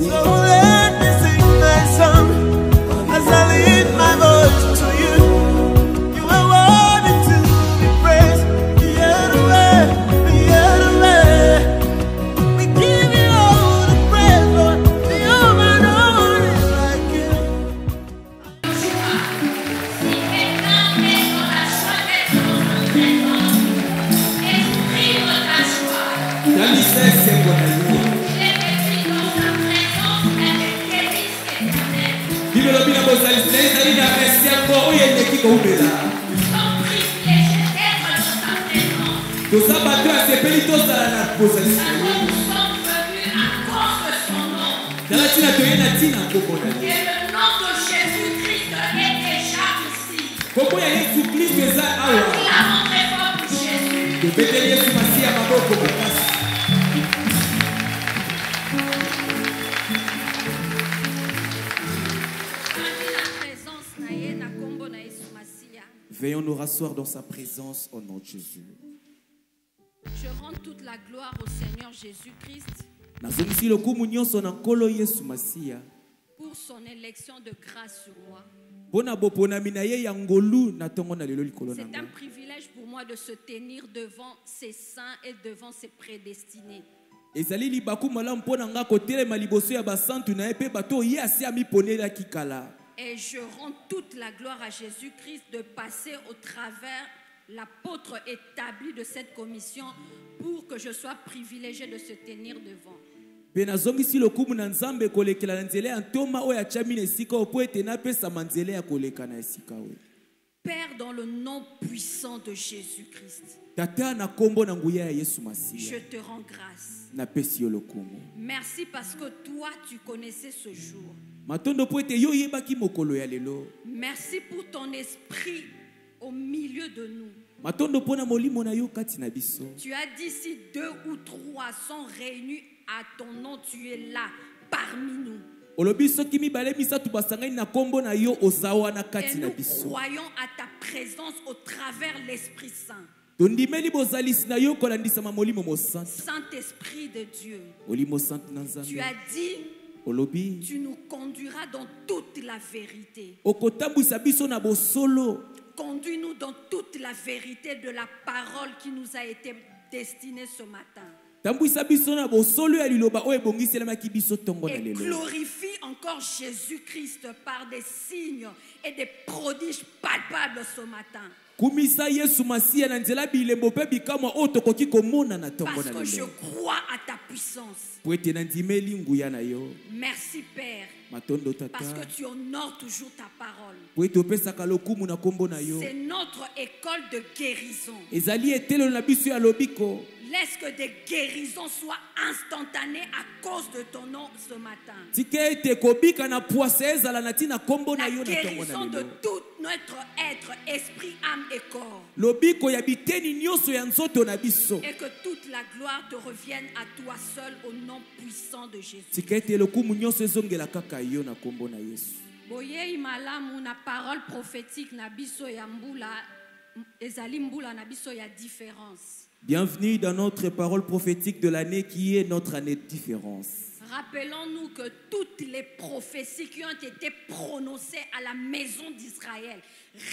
So présence au nom de Jésus. Je rends toute la gloire au Seigneur Jésus-Christ pour son élection de grâce sur moi. C'est un privilège pour moi de se tenir devant ses saints et devant ses prédestinés. ezali libaku malamu mpo na ngai kotelema liboso ya basantu na ye mpe bato oyo ye asi amiponelaki kala Et je rends toute la gloire à Jésus-Christ de passer au travers l'apôtre établi de cette commission pour que je sois privilégié de se tenir devant. mpe nazongisi lokumu na nzambe kolekela na nzela ya ntoma oyo atiami na esika oyo mpo ete napesama nzela ya koleka na esika oyo Père, dans le nom puissant de Jésus-Christ, je te rends grâce. Merci parce que toi, tu connaissais ce jour. Merci pour ton esprit au milieu de nous. Tu as dit si deux ou trois sont réunis à ton nom, tu es là parmi nous. olobi soki mibale misato basangani na nkombo na yo oza wana Et kati na nous biso croyons à ta présence au travers l'Esprit Saint. tondimeli bozalisi na yo kolandisama molimo mosantu Saint-Esprit de Dieu, na tu nzambe as dit, olobi tu nous conduiras dans toute la vérité. okotambwisa biso na bosolo Conduis-nous dans toute la vérité de la parole qui nous a été destinée ce matin. Et glorifie encore Jésus-Christ par des signes et des prodiges palpables ce matin. kumisa yesu masiya na nzela bilembo mpe bikamwa oyo tokoki komona na ntongo Parce na que je crois à ta puissance. po ete nandimeli nguya na yo Merci Père, matondo parce tata que tu honores toujours ta parole. po ete opesaka lokumu na nkombo na yo C'est notre école de guérison. ezali etelelo na biso ya lobiko Laisse que des guérisons soient instantanées à cause de ton nom ce matin. La guérison de tout notre être, esprit, âme et corps. Et que toute la gloire te revienne à toi seul au nom puissant de Jésus. boyei malamu na parole prophétique na biso ya mbula ezali mbula na biso ya différence bienvenue dans notre parole prophétique de l'année qui est notre année de différence. Rappelons-nous que toutes les prophéties qui ont été prononcées à la maison d'Israël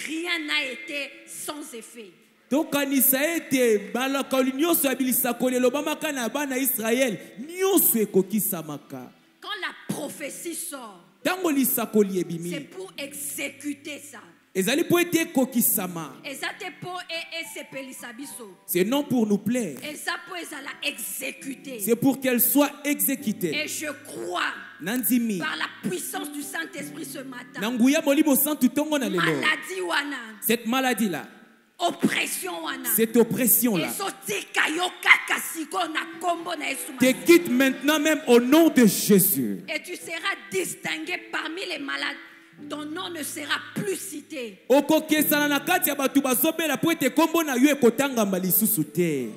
rien n'a été sans effet. Tokanisa ete balakoli nyonso ya bilisakoli elobamaka na bana israele nyonso ekokisamaka quand la prophétie sort ntango lisakoli c'est pour exécuter ça ezali mpo ete ekokisama. Eza te mpo e- esepelisa biso. C'est non pour nous plaire. Eza mpo ezala exécuter. C'est pour qu'elle soit exécutée. Et je crois nandimi. par la puissance du Saint-Esprit ce matin. Na nguya molimo santu ntongo na lelo. Maladie wana. Cette maladie là. Oppression wana. Cette oppression là. Ezotika yo kaka sikoyo na nkombo na yesu te quitte maintenant même au nom de Jésus. Et tu seras distingué parmi les malades ton nom ne sera plus cité okokesana na kati ya bato bazobela mpo ete nkombo na yo ekotangamba lisusu te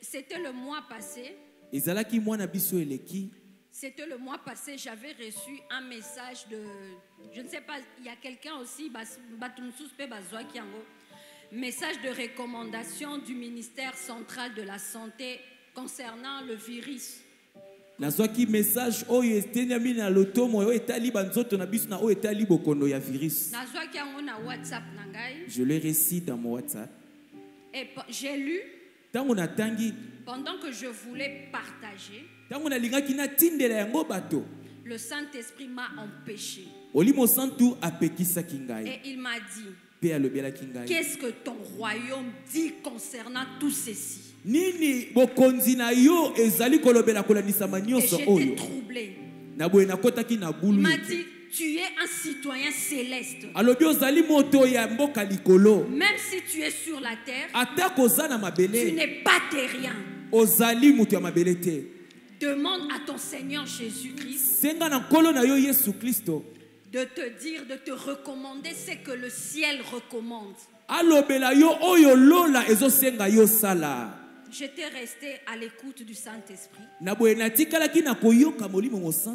C'était le mois passé. ezalaki mwana biso eleki C'était le mois passé, j'avais reçu un message de. Je ne sais pas, il y a quelqu'un aussi. Message de recommandation du ministère central de la santé concernant le virus. nazwaki message oyo eteniami na lotomo oyo etali banzoto na biso na oyo etali bokondo ya virus. Nazwaki yango na whatsapp na ngai. Je le récite dans mon whatsapp. Et j'ai lu. Ntango natangi. Pendant que je voulais partager ntango nalingaki natindela yango bato. le saint-esprit m'a empêché. Olimo santu apekisaki ngai. Et il m'a dit mpe alobelaki ngai. qu'est-ce que ton royaume dit concernant tout ceci? Nini? Bokonzi na yo ezali kolobela kolandisama nyonso j'étais oyo. troublé. Na boye nakɔtaki na il bulu m'a ete. dit tu es un citoyen céleste. Alobi ozali moto ya mboka likolo. Même si tu es sur la terre oza na tu mabele n'es pas terrien. Ozali ya mabele te. Demande à ton Seigneur Jésus-Christ yo de te dire, de te recommander ce que le ciel recommande. J'étais resté à l'écoute du Saint-Esprit.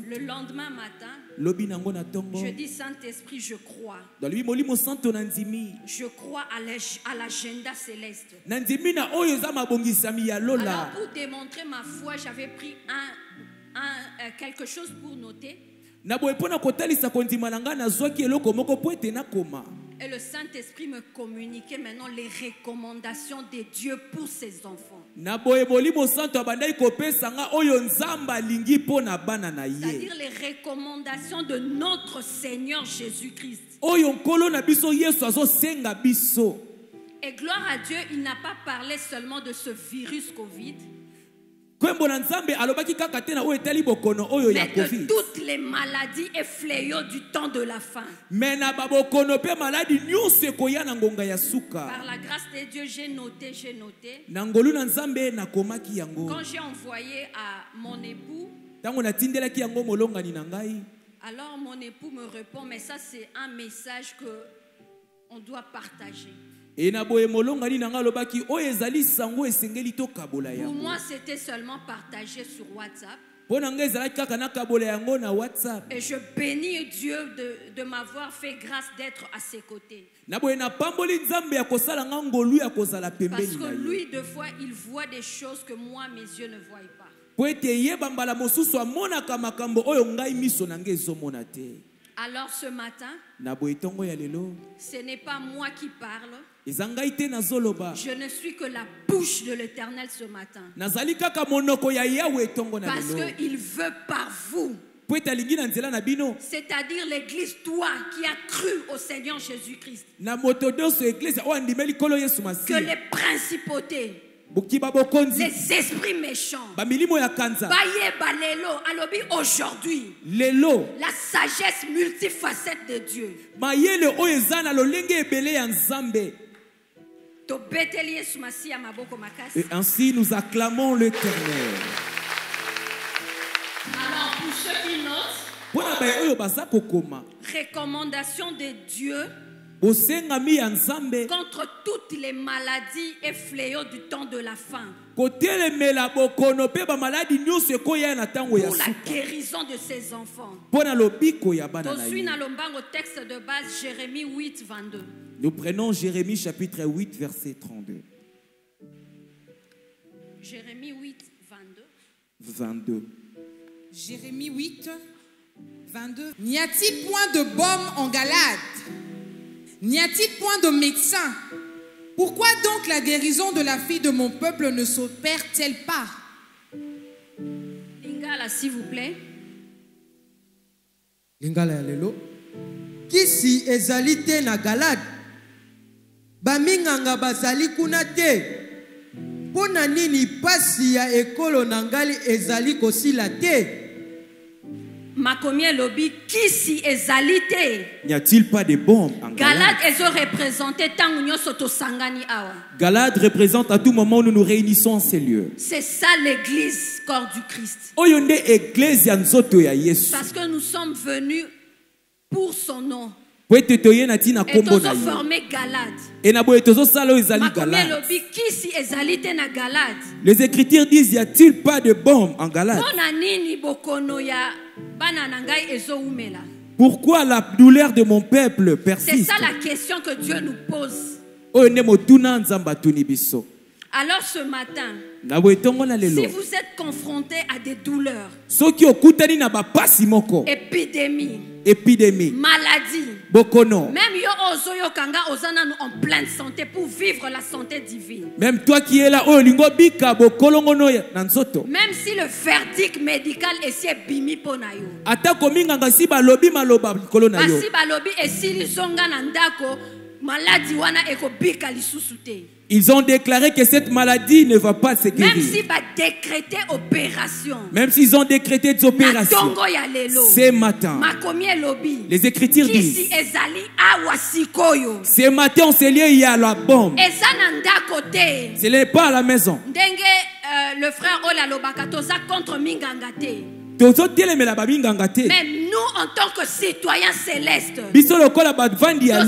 Le lendemain matin, je dis Saint-Esprit, je crois. Je crois à l'ag- à l'agenda céleste. Alors pour démontrer ma foi, j'avais pris un, un, euh, quelque chose pour noter. Et le Saint-Esprit me communiquait maintenant les recommandations de Dieu pour ses enfants. C'est-à-dire les recommandations de notre Seigneur Jésus-Christ. Et gloire à Dieu, il n'a pas parlé seulement de ce virus Covid, mais de toutes les maladies et fléaux du temps de la ya Par la grâce de Dieu, j'ai noté, j'ai noté. Quand j'ai envoyé à mon époux, alors mon époux me répond, mais ça c'est un message que on doit partager. Pour moi, c'était seulement partagé sur WhatsApp. Et je bénis Dieu de, de m'avoir fait grâce d'être à ses côtés. Parce que lui, deux fois, il voit des choses que moi, mes yeux ne voient pas. Alors ce matin, ce n'est pas moi qui parle. Je ne suis que la bouche de l'éternel ce matin. Parce qu'il veut par vous, c'est-à-dire l'Église, toi qui as cru au Seigneur Jésus-Christ, que les principautés, les esprits méchants, aujourd'hui, la sagesse multifacette de Dieu. Et ainsi nous acclamons l'éternel. Alors pour ceux qui notent kokoma. recommandation de dieu contre toutes les maladies et fléaux du temps de la ya pour la guérison de ses enfants. Mpo na lobiko ya bana na tozwi ye. na lombango texte de base jérémie 8 22 nous prenons jérémie chapitre 8 verset 32 jérémie 8 22 22 Jérémie 8, 22. N'y a-t-il point de baume en Galade? N'y a-t-il point de médecin? Pourquoi donc la guérison de la fille de mon peuple ne s'opère-t-elle pas? Lingala s'il vous plaît. Lingala lelo. Kisi ezali te na galade? Baminganga bazali kuna te. Mpo na nini pasi ya ekolo na ngali ezali kosila te? N'y a-t-il pas de bombe en Galade galade représente à tout moment où nous nous réunissons en ces lieux. C'est ça l'église corps du christ. Parce que nous sommes venus pour son nom tozoforme galade. E kisi ezali te na galade. Les écritures disent y a-t-il pas de bombe en galade? Mpo na nini bokono ya bana na ngai ezowumela? Pourquoi la douleur de mon peuple c'est persiste? ça la question que dieu nous pose. Oyo nde motuna nzambe atuni biso. Alors ce matin, si vous êtes confronté à des douleurs, soki épidémie. Maladies, bokono même yo ozoyokanga ozana en pleine santé pour vivre la santé divine. même toi qui est là oyo olingi obika bokolongono ya- na nzoto. Même si le verdict médical esi ebimi mpo na yo. atako minganga si balobi maloba likolo na yo. Basi balobi esili zonga na ndako maladi wana ekobika lisusu te ils ont déclaré que cette maladie ne va pas se même guérir. si badécréte opération. Même s'ils ont décrété des opérations. Ce matin. Les écritures disent. ce matin on s'est lié il y a la bombe. Ce n'est pas à la maison. Euh, le frère oyo alobaka toza contre minganga te mais nous en tant que citoyens célestes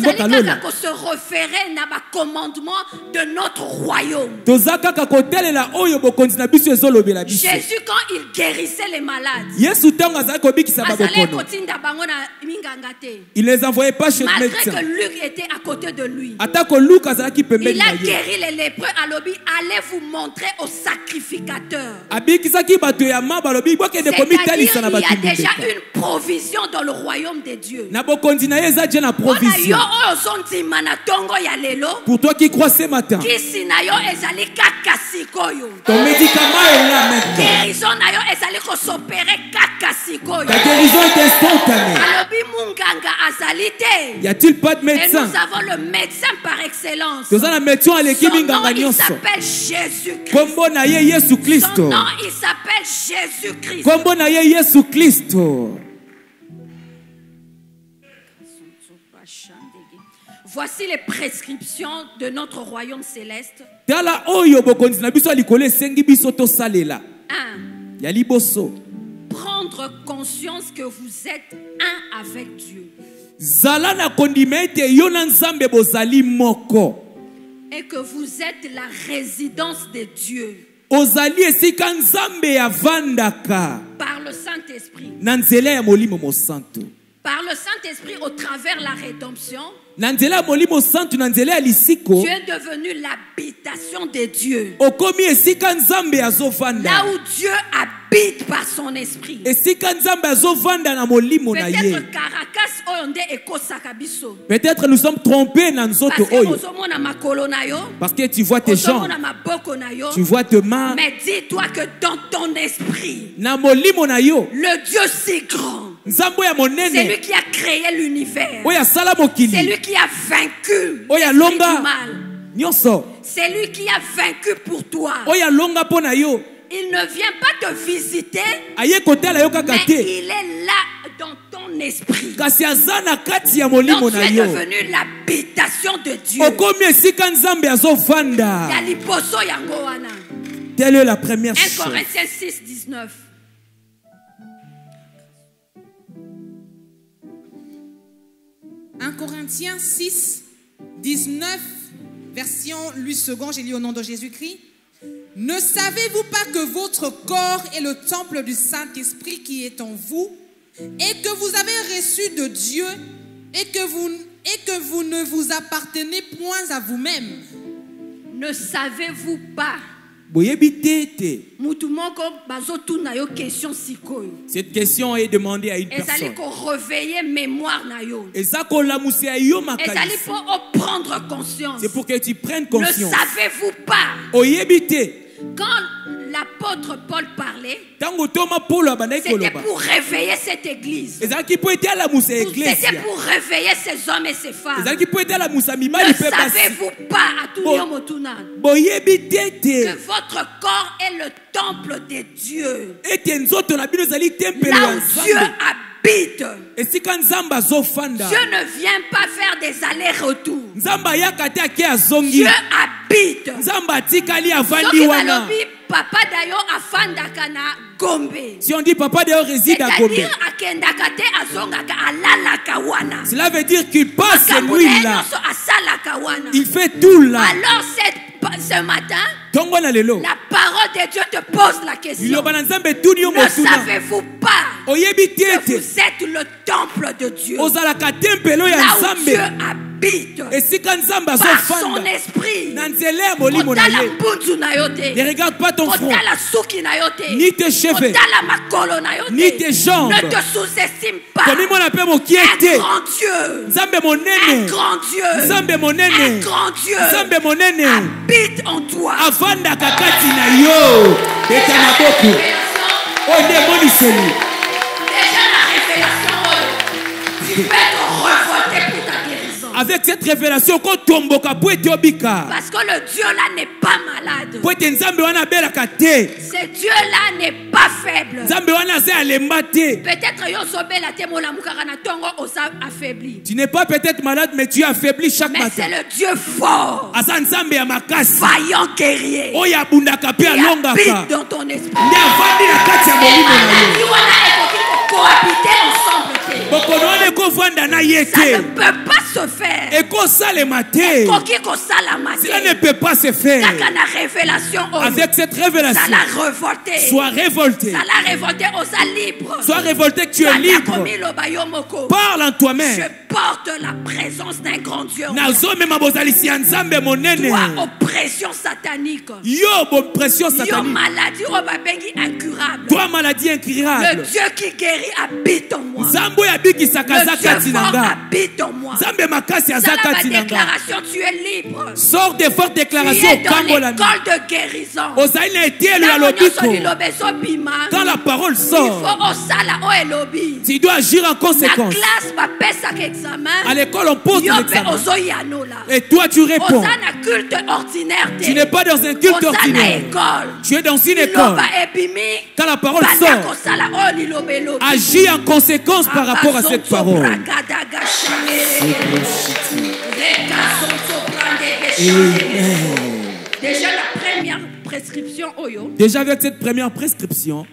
kaka lola kose référer na bacommandement de notre royaume. Jésus, quand il guérissait les malades, il ne les envoyait pas chez le Malgré que Luc était à côté de lui. Il a guéri les lépreux à l'obi. Allez vous montrer au sacrificateur. C'est-à-dire, il y a déjà une provision dans le royaume de Dieu. pour toi qui crois ce matin. ton médicament est là maintenant. Ta guérison est instantanée. Y a-t-il pas de Et nous médecin? avons le médecin par excellence. médecin Son nom, il s'appelle Jésus-Christ. Son nom, il s'appelle Jésus-Christ. Na ye yesu kristo. Voici les prescriptions de notre royaume céleste. tala oyo bokonzi na biso ya likolo esengi biso tosalela. 1. ya liboso. Prendre conscience que vous êtes un avec Dieu. Zala na kondima ete yo na nzambe moko. Et que vous êtes la résidence de Dieu ozali esika nzambe avandaka par le Saint-Esprit. na nzela ya molimo mosantu Par le Saint-Esprit au travers la rédemption, tu es devenu l'habitation de Dieu. okomi esika nzambe Là où Dieu habite par son esprit. Peut-être Caracas peut-être nous sommes trompés makolo na yo, parce que tu vois tes yo, tu vois tes mains. Mais dis-toi que dans ton esprit, le Dieu si grand, c'est lui qui a créé l'univers. C'est lui qui a vaincu oyo l'esprit du mal. C'est lui qui a vaincu pour toi. oyo alonga mpo na yo Il ne vient pas te visiter, aye kotala yo kaka mais il est là dans ton esprit. kasi aza na kati ya molimo Donc tu na es yo devenu l'habitation de Dieu. okomi esika nzambe azovanda Ya liboso yango wana. telle est la première 1 chose Corinthiens 6, 19. « 1 Corinthiens 6, 19, version Louis II, j'ai lu au nom de Jésus-Christ. Ne savez-vous pas que votre corps est le temple du Saint-Esprit qui est en vous et que vous avez reçu de Dieu et que vous, et que vous ne vous appartenez point à vous-même? Ne savez-vous pas cette question est demandée à une personne. c'est pour que tu prennes ne conscience savez-vous pas quand l'apôtre Paul parlait c'était pour réveiller cette église. C'était pour réveiller ces hommes et ces femmes. Ne savez-vous pas à tout que votre corps est le temple de Dieu ete nzoto na bino ezali tempelo là où Dieu habite. Dieu ne vient pas faire des allers-retours. Dieu habite papa dayo afandaka na gombe. Si on dit papa d'ailleurs réside à Gombe. Akendaka te azongaka alalaka wana. Cela veut dire qu'il passe ye là. il fait tout là. Alors cette, ce matin la parole de Dieu te pose la question. Ne savez-vous pas que vous êtes le temple de Dieu? Là où Dieu habite. Esika nzambe azofanda. na nzela ya molimo na ye. ne regarde pas ton front. Ni tes cheveux. Ni tes jambes. Ne te sous-estime pas. komimona mpe mokie Un te grand Dieu. nzambe Un monene grand Dieu. nzambe Un monene grand Dieu. nzambe monene Habite en toi. avandaka kati na yo. Oyo nde emoniseli Déjà la révélation, tu peux te avec cette révélation Parce que le Dieu là n'est pas malade. Ce Dieu là n'est pas faible. Peut-être tu n'es pas peut-être malade mais tu es affaibli chaque Mais c'est matin le Dieu fort, vaillant guerrier. qui habite dans ton esprit. Ensemble te. bokono ekovanda na ye Ça ne peut pas se faire. ekosalema te ekoki kosalama cela ne peut pas se faire. Kaka na révélation oyo avec cette révélation zala revolté sois révolté. Zala révolté oza libre sois révolté que tu es libre. parle en je toi-même porte la présence d'un grand Dieu en moi. nazomema bozalisi ya nzambe monene. Toi oppression satanique. Yo maladie oyo babengi incurable. Toi maladie le incurable Dieu qui guérit habite en moi. Nzambe abikisaka aza kati na nga. habite en moi. Nzambe makasi aza kati na nga. déclaration tu es libre. Sort de forte tu déclaration es dans l'école de guérison. Ozali na etiyelo ya lobiko quand la parole il sort faut osala oyo elobi. tu dois agir en na conséquence. classe bapesaka examen. À l'école on pose l'examen et toi tu réponds. Oza na culte ordinaire tu n'es pas dans un culte na ordinaire. tu es dans une école. quand la parole sort agis en conséquence par rapport à cette parole Déjà la première prescription oyo, déjà avec cette première prescription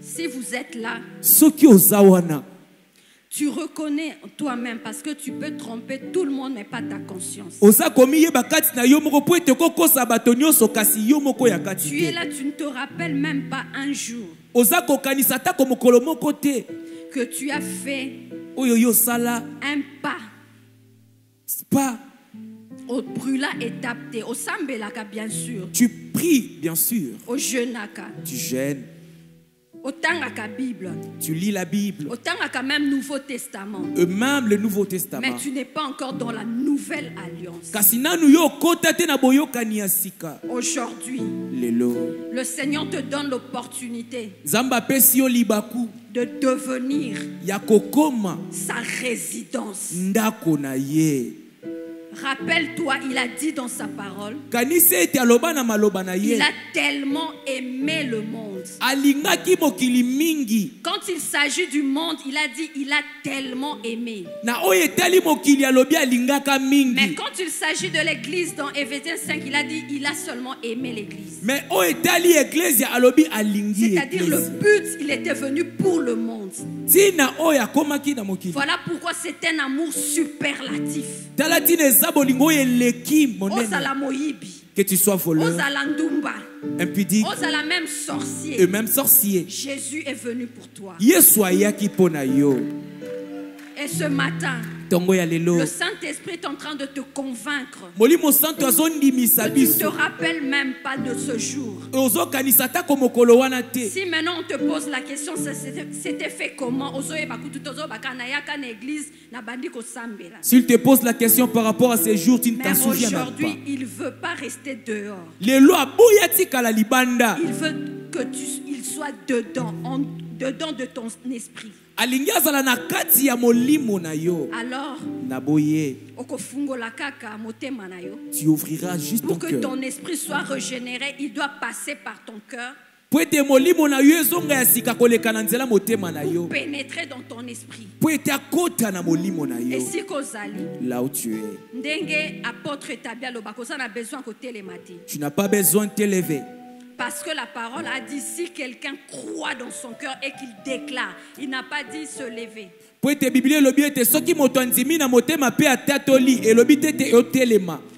si vous êtes là, soki oza wana tu reconnais toi-même parce que tu peux tromper tout le monde mais pas ta conscience. Tu es là, tu ne te rappelles même pas un jour que tu as fait un pas pas au brûla étape au sambelaka bien sûr, tu pries bien sûr. Au jeûnaka, tu tangaka Bible, tu lis la Bible. Même Nouveau Testament. et même le Nouveau Mais Testament tu n'es pas encore dans la nouvelle alliance. Aujourd'hui, le Seigneur te donne l'opportunité de devenir sa résidence. Rappelle-toi, il a dit dans sa parole, il a tellement aimé le monde. Quand il s'agit du monde, il a dit, il a tellement aimé. Mais quand il s'agit de l'église, dans Éphésiens 5, il a dit, il a seulement aimé l'église. C'est-à-dire le but, il était venu pour le monde. Voilà pourquoi c'est un amour superlatif. Ozala moyibi, que tu sois voleur. Impudique même et sorcier. même sorcier. Jésus est venu pour toi. Et ce matin, le Saint-Esprit est en train de te convaincre. que Tu ne te rappelles même pas de ce jour. Si maintenant on te pose la question, c'était fait comment? S'il te pose la question par rapport à ces jours tu ne t'en souviens même aujourd'hui, pas. il veut pas rester dehors. Il veut que tu il soit dedans, en, dedans de ton esprit. alingi azala na kati ya molimo na yo. Alors, na boye. okofungola kaka motema na yo. tu ouvriras juste ton Pour que cœur. ton esprit soit régénéré, il doit passer par ton cœur, po ete molimo na yo ezonga ya sika koleka na nzela motema na yo. Pénétrer dans ton esprit. po ete akota na molimo na Et yo si kozali, là où tu es. Ndenge apôtre établi aloba koza na besoin kotelema te. Tu n'as pas besoin de t'élever parce que la parole a dit si quelqu'un croit dans son cœur et qu'il déclare il n'a pas dit se lever.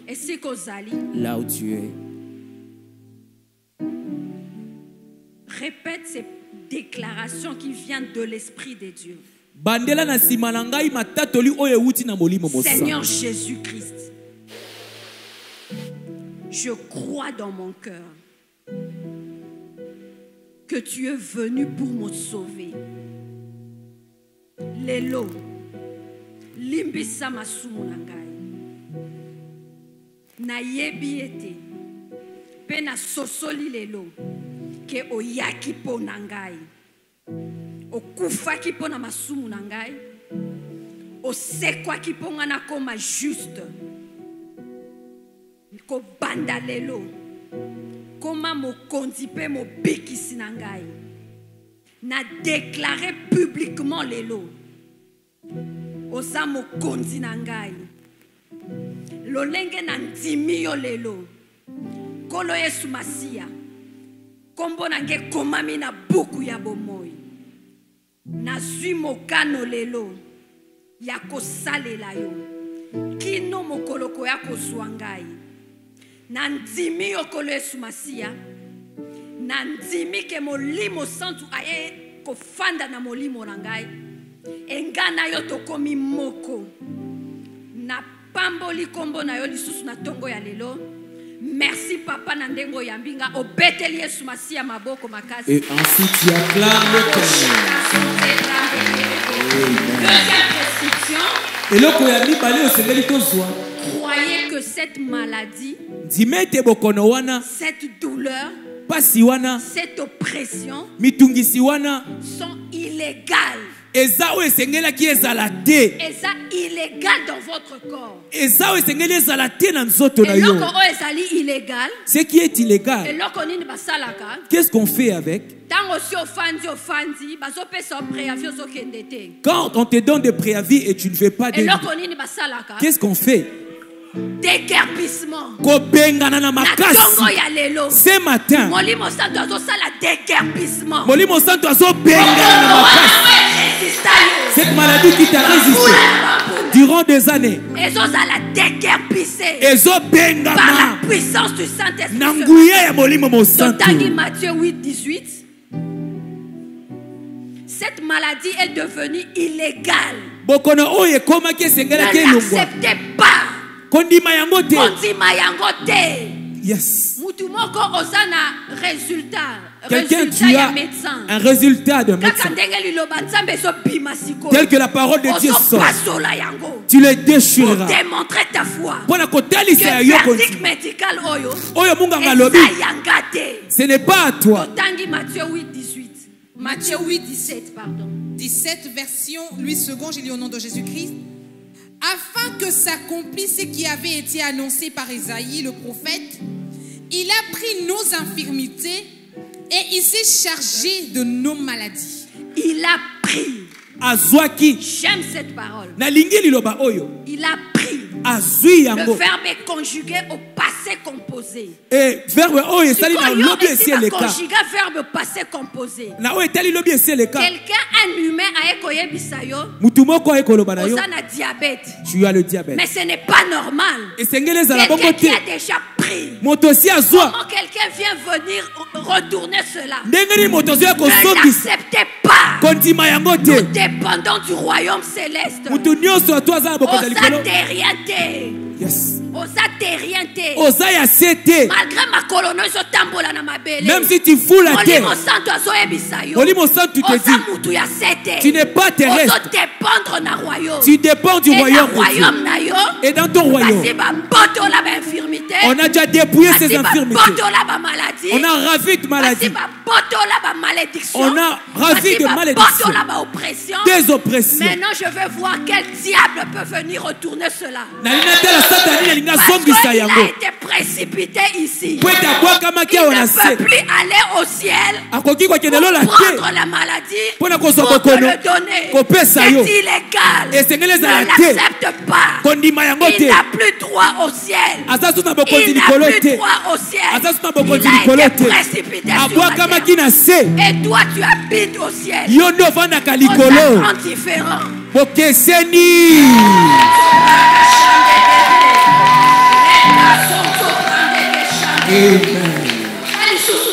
Et si kozali là où tu es. Répète ces déclarations qui viennent de l'esprit de Dieu. Seigneur Jésus-Christ, je crois dans mon cœur que tu es venu pour me sauver. Lelo, limbisa masumu na ngai. Nayebi ete mpe nasosoli lelo ke oyaki mpo na ngai okufaki mpo na masumu na ngai osekwaki mpo nga nakoma juste lelo koma mokonzi mpe mobikisi na ngai. Nadeklare publiquement lelo. Oza mokonzi na ngai. Lolenge na ndimi yo lelo. Nkolo yesu masiya nkombo na ngai ekomami na buku ya bomoi. Nazwi mokano lelo ya kosalela yo. Kino mokolo koya kozwa ngai na ndimi yo kolo yesu masiya na ndimi ke molimo santu aye kofanda na molimo na ngai. Enga na yo tokomi moko. Napamboli nkombo na yo lisusu na ntongo ya lelo. Merci papa na ndenge oyambi nga obeteli yesu masiya maboko makasi. Et ensuite tu acclames Deuxième prescription, eloko ya mibale osengeli tozwa croyez que cette maladie, cette douleur, cette oppression sont illégales. eza oyo esengelaki ezala te. Et ça, illégal dans votre corps. eza oyo esengeli ezala te na nzoto na yo. Eloko oyo ezali illégal ce qui est illégal eloko nini basalaka qu'est-ce qu'on fait avec? quand on te donne des préavis et tu ne fais pas de basalaka qu'est-ce qu'on fait? Déguerpissement. Kobengana na makasi. ya lelo. Ce matin. Molimo santo azosala déguerpissement. Molimo santo azobengana na makasi. resista yo cette maladie qui t'a résisté durant des années. Ezozala déguerpissé. Par ezobengama la puissance du na Saint-Esprit. nguya ya molimo mosantu Totangi Matthieu 8, 18. Cette maladie est devenue illégale. bokono oyo ekomaki esengelaki elongwa. l'acceptez pas. Kondima yango te Kondima yango te. yes Mutu moko oza na résultat. quelqu'un Résultat tu ya as médecin. un résultat de médecin tel que la parole de Dieu sort tu le Pour déchireras démontrer ta foi. Que médical ce n'est pas à toi Tangi Matthieu 8, 18. Matthieu 8, 17, pardon. 17, version Louis II, j'ai lu au nom de Jésus-Christ. Afin que s'accomplisse ce qui avait été annoncé par Isaïe, le prophète, il a pris nos infirmités et il s'est chargé de nos maladies. Il a pris. azwaki J'aime cette parole. nalingi liloba oyo Il a pris. Azwi Le yango verbe est conjugué au passé composé. e verbe oyo esali na lobi esi eleka bakonjuga verbe passé composé. na oyo etali lobi esi eleka Quelqu'un, un humain, aye koyebisa yo, mutu moko aye koloba na yo oza na diabète. tu as le diabète Mais ce n'est pas normal. esengeli ezala bongo te a déjà pris. moto osi azwa Comment quelqu'un vient venir retourner cela? Ndenge nini moto azoya Ne kosombisa l'acceptez pas. kondima yango te Nous dépendons du royaume céleste. motu nyonso ato aza na Oza likolo terrien te. Yes Malgré makolo no ezotambola na mabele. même si tu fula te Molimo santo azoyebisa yo. molimo santu te Oza dit mutu ya se te. tu n'es pas terrestre ozodépendre na royaume. tu dépends du Et na yo. et dans ton royaume basi bambotola bainfirmité. on a déjà dépouillé ces infirmités babotola on a ravi de basi maladie babotola bamalédiction. On a ravi de malédiction. babotola baoppression. des oppressions Maintenant, je veux voir quel diable peut venir retourner cela. Parce qu'il a été précipité ici. Il ne peut plus aller au ciel pour prendre la maladie pour te le donner. C'est illégal. Ne l'accepte pas. Il n'a plus droit au ciel. Il n'a plus droit au ciel. Il a été précipité sur la terre. Et toi, tu habites au ciel. On. Bokeseni lisusu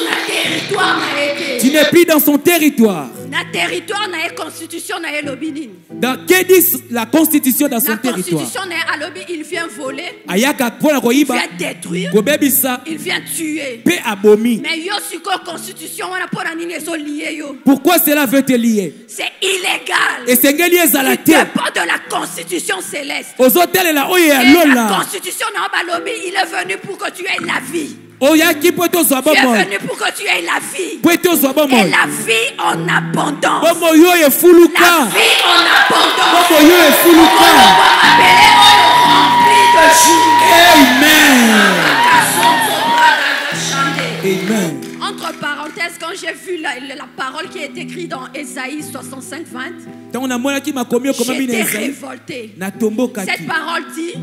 qui n'est plus dans son territoire. na territoire na ye constitution na nini. Dans, que dit la constitution dans son territoire? constitution na ye alobi il vient voler. Ayaka il vient détruire. Kobebisa il vient tuer. Abomi mais yo sikoyo constitution wana mpo na nini ezolie yo. Pourquoi cela veut te lier? C'est illégal. Esengeli ezala tu te dépend de la constitution céleste. Ozotelela oyo ya Et la lola constitution na balobi il est venu pour que tu aies la vie oyaki mpo tozwa tu es bomoi venu pour que tu aies la vie. Et la vie en abondance. La vie en abondance. Amen. Amen. Entre parenthèses, quand j'ai vu la, parole qui est écrite dans Ésaïe 65, 20, ntango namonaki makomi okomami na j'étais ezali révoltée. Cette parole dit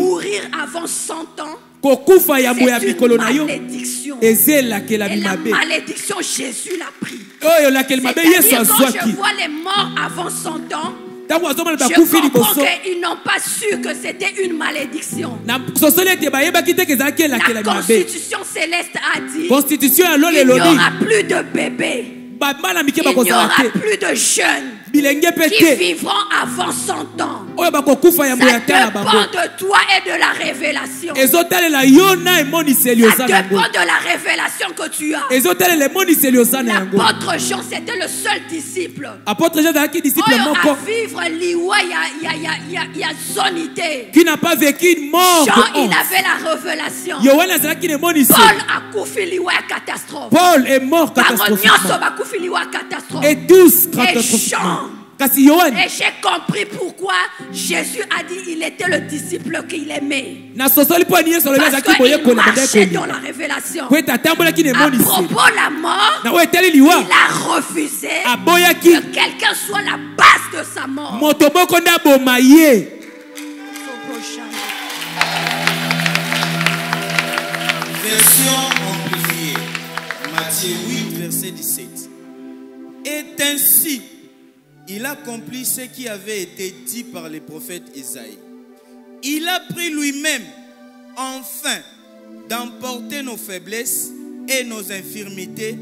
mourir avant 100 ans, kokufa yambo ya c'est mikolo une na yo malédiction. elakelami la malédiction, Jésus l'a pris. oyo elakeli mabe yesu C'est-à-dire, quand je azwaki vois les morts avant 100 ans, ntango azomona je bakufi comprends liboso qu'ils n'ont pas su que c'était une malédiction. na sosoli ete bayebaki te ke ezalaki La constitution céleste a dit constitution ya lola il n'y elobi aura plus de bébés. mike Il n'y bakozala aura te plus de jeunes qui vivront avant 100 ans. Ça dépend de toi et de la révélation. Ça dépend de la révélation que tu as. L'apôtre Jean, c'était le seul disciple. apôtre jean à vivre liwa qui n'a pas vécu une mort Jean, il avait la révélation. Paul liwa catastrophe. est mort catastrophe. et tous Jean. Catastrophiquement kasi yohane Et j'ai compris pourquoi Jésus a dit il était le disciple qu'il aimait. Parce qu'il marchait dans la révélation. À propos de la mort, il a refusé que quelqu'un soit la base de sa mort. Version amplifiée. Matthieu 8, verset 17. Et ainsi, il accomplit ce qui avait été dit par le prophète Isaïe. Il a pris lui-même, enfin, d'emporter nos faiblesses et nos infirmités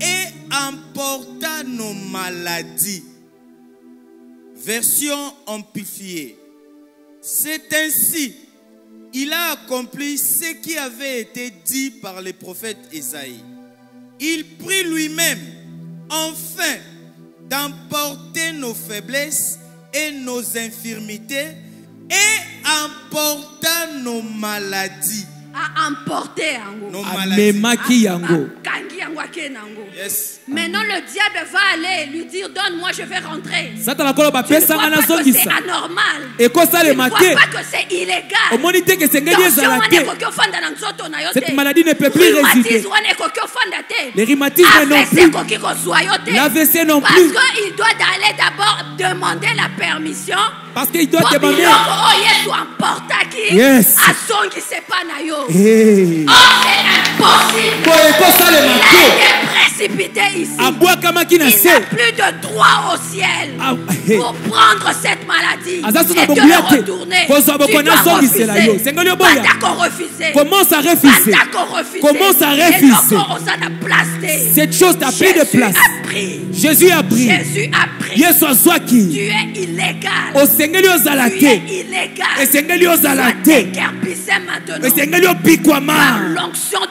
et emporta nos maladies. Version amplifiée. C'est ainsi il a accompli ce qui avait été dit par le prophète Isaïe. Il prit lui-même, enfin, d'emporter nos faiblesses et nos infirmités et emporta nos maladies. A emporté yango. Amemaki yango Kangi yango ake nango. Yes. Maintenant le diable va aller lui dire donne-moi je vais rentrer. satana kolo Tu ne vois bapesanga pas que c'est nazongisa anormal. ekosalema Tu ne vois te pas que c'est illégal. omoni te ke esengeli ezala te cette maladie ne peut plus résister les rhumatismes non plus l'AVC non Parce plus qu'il doit aller d'abord demander la permission parce qu'il doit po demander. amportaki Yes. Eh, Oh, c'est impossible. Il a te été précipité ici. Il n'a plus de droit au ciel Ah, pour prendre cette maladie na et te bonguya le te retourner. Tu dois refuser. bandako refuser. Commence à refuser. Bandako refuser. Commence à refuser. te cette chose t'a pris de Jésus place. a pris. Jésus a pris. Jésus a pris tu es illégal osengeli ozala te. Esengeli ozala te. esengeli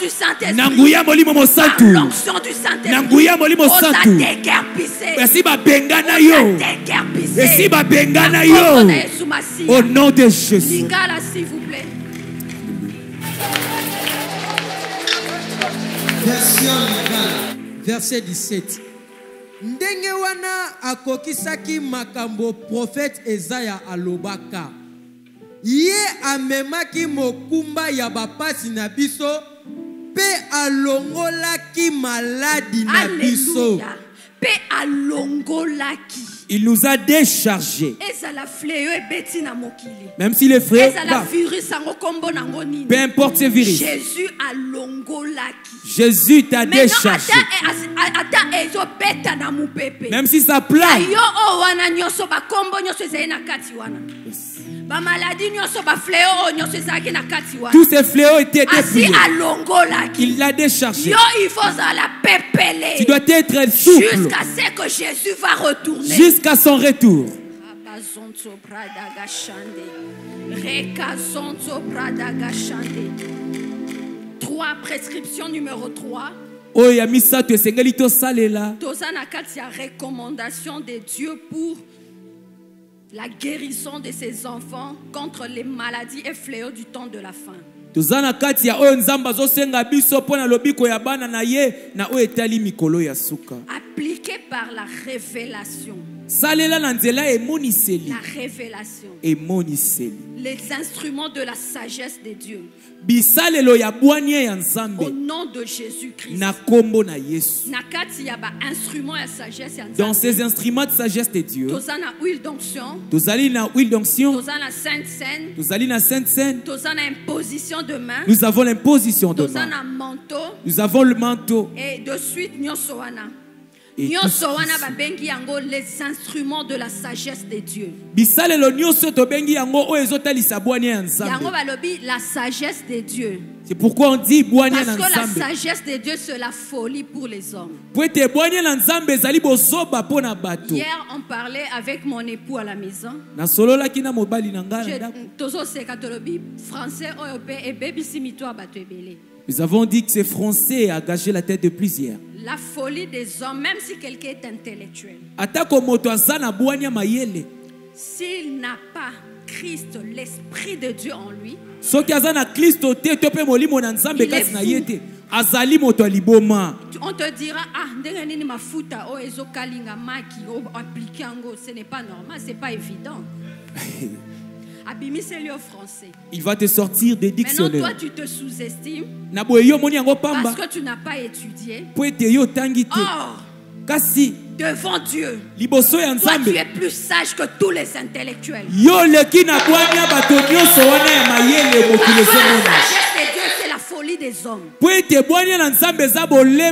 Saint-Esprit. Na nguya molimo mosantu l'onction du Saint-Esprit. Na nguya molimo santu. esi babengana yo. esi babengana Na yo. Au nom de jésus. Verset 17 ndenge wana akokisaki makambo profete ezaya alobaka. Ye amemaki mokumba ya bapasi na biso mpe alongolaki maladi na biso. Mpe alongolaki il nous a déchargés. Même si les frères peu importe ce virus. Jésus t'a déchargé. e- même si ça plaît wana Tous ces fléaux étaient alongolaki Il l'a déchargé. Tu dois être souple. Jusqu'à ce que jésus va retourner jusqu'à son retour. Rabazonzo Pradaga Shande. Rekazonzo Pradaga Shande. 3 prescription numéro 3 oyo misato esengeli tosalela toza na kati ya recommandation de dieu pour la guérison de ses enfants contre les maladies et fléaux du temps de la fin toza na kati ya oyo nzambe azosenga biso mpo na lobiko ya bana na ye na oyo etali mikolo ya suka appliqué par la révélation salela na nzela emoniseli. La révélation. Emoniseli. Les instruments de la sagesse de dieu. Bisalelo ya bwania ya au nzambe nom de jésus christ na nkombo na yesu. Na kati ya bainstrument ya sagesse ya dans nzambe. ces instruments de sagesse de dieu. Toza na huile d'onction. Tozali na huile d'onction. Toza na sainte seine tozali na sainte seine toza na imposition de main. Nous avons l'imposition de toza main. na manteau. Nous avons le manteau. Et de suite nyonso wana. Et nyonso tout wana ceci. babengi yango les instruments de la sagesse de dieu bisalelo nyonso tobengi yango oyo ezotalisa bwania ya yango nzambe balobi la sagesse de dieu c'est pourquoi on dit bwania parce que la sagesse de dieu c'est la folie pour les hommes. Po ete bwania na nzambe ezali bozoba mpo na bato. Hier on parlait avec mon époux à la maison. Nasololaki na mobali na ngai na Je- ndako. tozoseka tolobi français oyo mpe ebebisi mito ya bato ebele nous avons dit que c'est français a gagé la tête de plusieurs. La folie des hommes même si quelqu'un est intellectuel. S'il n'a pas Christ, l'Esprit de Dieu en lui, Il est fou. azali moto ya liboma. On te dira ah ndenge nini mafuta oyo ezokalinga maki o applique yango ce n'est pas normal c'est pas évident il va te sortir des maintenant toi dictionnaires tu te sous-estimes parce que tu n'as pas étudié. Or devant Dieu toi tu es plus sage que tous les intellectuels. Parce que la sagesse folie des hommes.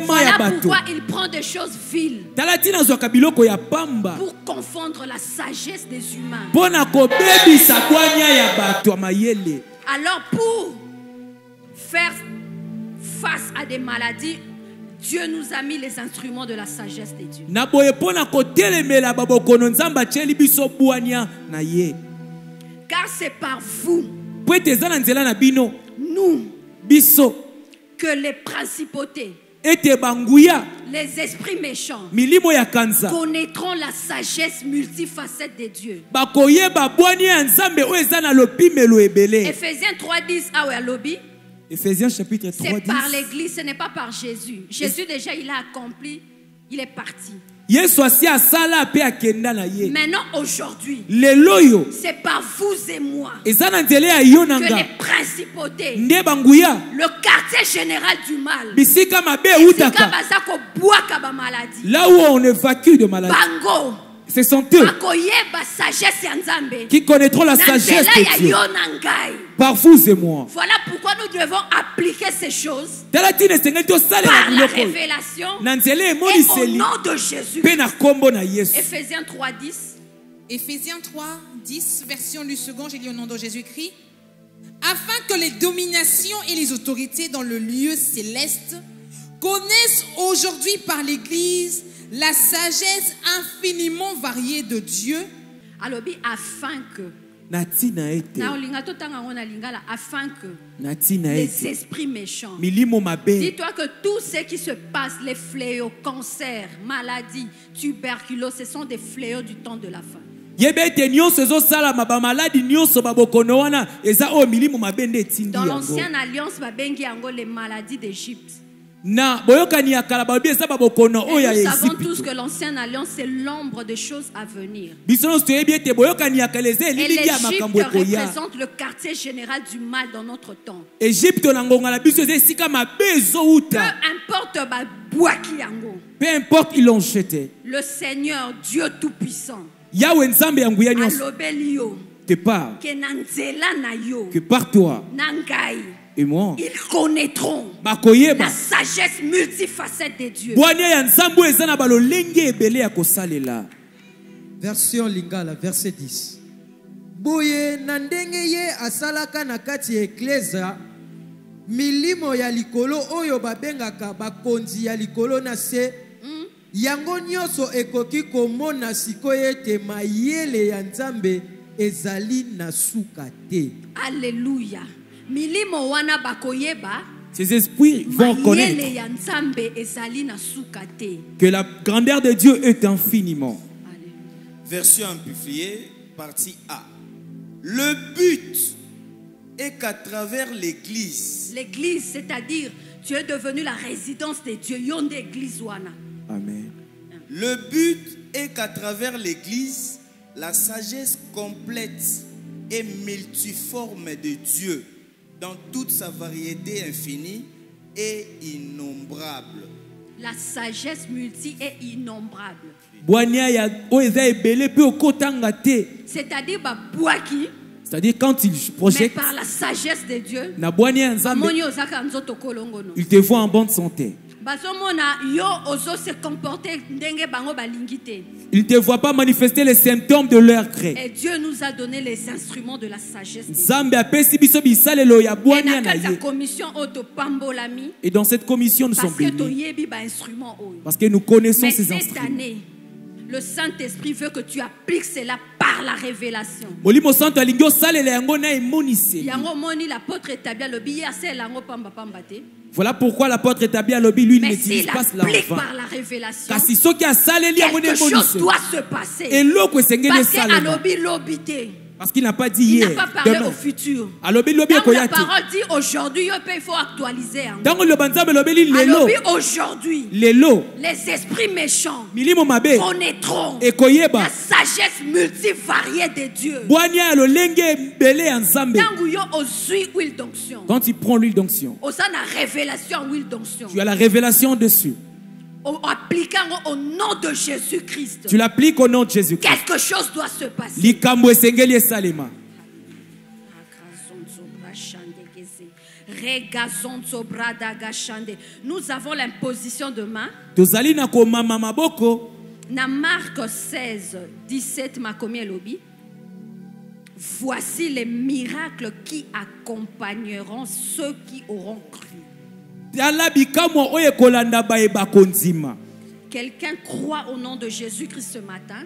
Voilà pourquoi il prend des choses viles. Pour confondre la sagesse des humains. Alors pour faire face à des maladies, Dieu nous a mis les instruments de la sagesse de Dieu. Car c'est par vous, nous, biso que les principautés, ete banguya les esprits méchants milimo ya kanza connaîtront la sagesse multifacette de Dieu. bakoyeba bwania ya nzambe oyo eza na lopimelo ebele Ephésiens 3.10, ah ephésiens chapitre 3 c'est par 10. l'église, ce n'est pas par Jésus. Jésus déjà, il a accompli, il est parti. Maintenant, aujourd'hui, c'est par vous et moi que les principautés le quartier général du mal. Là où on évacue de maladie. Bango ce sont eux qui connaîtront la sagesse de Dieu? par vous et moi. Voilà pourquoi nous devons appliquer ces choses. Par la révélation et au nom de Jésus. Ephésiens 3 10 Éphésiens 3, 10, version du second, j'ai lu au nom de Jésus-Christ. Afin que les dominations et les autorités dans le lieu céleste connaissent aujourd'hui par l'Église la sagesse infiniment variée de Dieu alobi afin que na ntina ete na olinga totanga yango na lingala afin que na ntina les esprits méchants milimo mabe Dis-toi que tout ce qui se passe, les fléaux, cancer, maladies, tuberculose, ce sont des fléaux du temps de la fin. yeba ete nyonso ezosalama bamaladi nyonso babokono wana eza oyo milimo mabe nde etindi Dans l'ancienne alliance, babengi yango les maladies d'Égypte. Nous savons tous que l'ancienne alliance, c'est l'ombre des choses à venir. Et l'Égypte représente le quartier général du mal dans notre temps. Peu importe peu importe ils l'ont jeté. le Seigneur, Dieu Tout-Puissant, yawe nzambe ya nguya nyonso. alobeli yo, te que par toi ils connaîtront la sagesse multifacette de Dieu. bwania ya nzambe oyo eza na balolenge ebele ya kosalela Version Lingala, verset 10. boye na ndenge ye asalaka na kati ya eklezia milimo ya likolo oyo babengaka bakonzi ya likolo na se yango nyonso ekoki komona sikoyo ete mayele ya nzambe ezali na suka te. Ces esprits vont connaître que la grandeur de Dieu est infiniment. Version amplifiée, partie A. Le but est qu'à travers l'Église, L'église, c'est-à-dire tu es devenu la résidence de Dieu. Yonde église wana. Amen. le but est qu'à travers l'Église, la sagesse complète et multiforme de Dieu, dans toute sa variété infinie et innombrable, La sagesse multi est innombrable. C'est-à-dire c'est-à-dire quand il mais projette par la sagesse de Dieu. il te voit en bonne santé bazomona yo ozo se comporter ndenge bango balingi te. Il ne te voit pas manifester les symptômes de leur gré. Et Dieu nous a donné les instruments de la sagesse. Ya Et dans cette commission nous sommes bénis. oyo parce que nous connaissons mais ces instruments. année le Saint-Esprit veut que tu appliques cela par la révélation. Voilà pourquoi l'apôtre établi alobi lui il mais n'utilise pas cela vain par la révélation kasi soki asaleli yango na quelque chose doit se passer. Esengeli parce que esalema. alobi lobi te parce qu'il n'a pas dit il n'a hier. pas parlé demain. au futur. Lobi Quand la parole dit aujourd'hui, il faut actualiser. hein. Alors, aujourd'hui, les esprits méchants connaîtront la sagesse multivariée de Dieu. quand il prend l'huile d'onction. Tu as la révélation dessus au nom de Jésus-Christ. tu l'appliques au nom de Jésus-Christ Quelque chose doit se passer. Nous avons l'imposition de main. na Marc 16, 17, makomi elobi. Voici les miracles qui accompagneront ceux qui auront cru. Quelqu'un croit au nom de Jésus-Christ ce matin.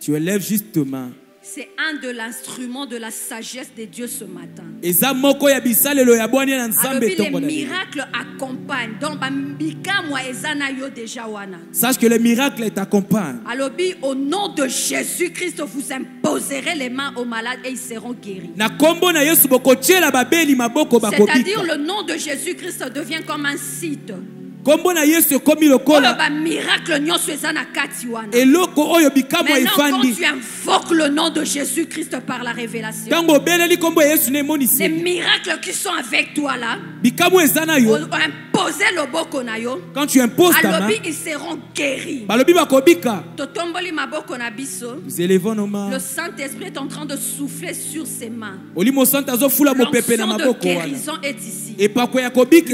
tu élèves justement C'est un de l'instrument de la sagesse de Dieu ce matin. les miracles accompagnent. Donc, déjà sache que le miracle t'accompagne Alobi, au nom de Jésus-Christ, vous imposerez les mains aux malades et ils seront guéris. C'est-à-dire le nom de Jésus-Christ devient comme un site. Nkombo na yesu ekomi Oyo lokola. Ba miracle nyonso eza na kati wana. eloko oyo bikamwa Maintenant, quand efandi. tu invoques le nom de Jésus-Christ par la révélation, ntango obeleli nkombo ya yesu na les miracles qui sont avec toi là, bikamwa eza na ont yo quand tu imposes ta main ils seront guéris. nous élevons nos mains. Le Saint-Esprit est en train de souffler sur ses mains. L'onction de guérison est ici.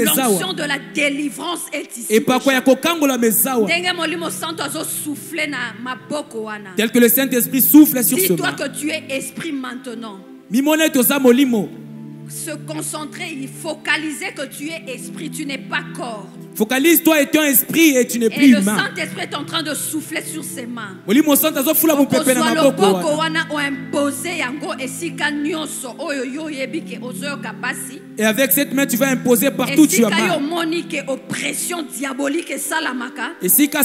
L'onction de la délivrance est ici. tel que le saint-esprit souffle sur ce dis-toi main. que tu es esprit maintenant se concentrer focaliser que tu es esprit tu n'es pas corps focalise-toi étant esprit et tu n'es et plus le Saint-Esprit est en train de souffler sur ses mains. Et avec cette main tu vas imposer partout tu as mal. oppression diabolique yo. Esika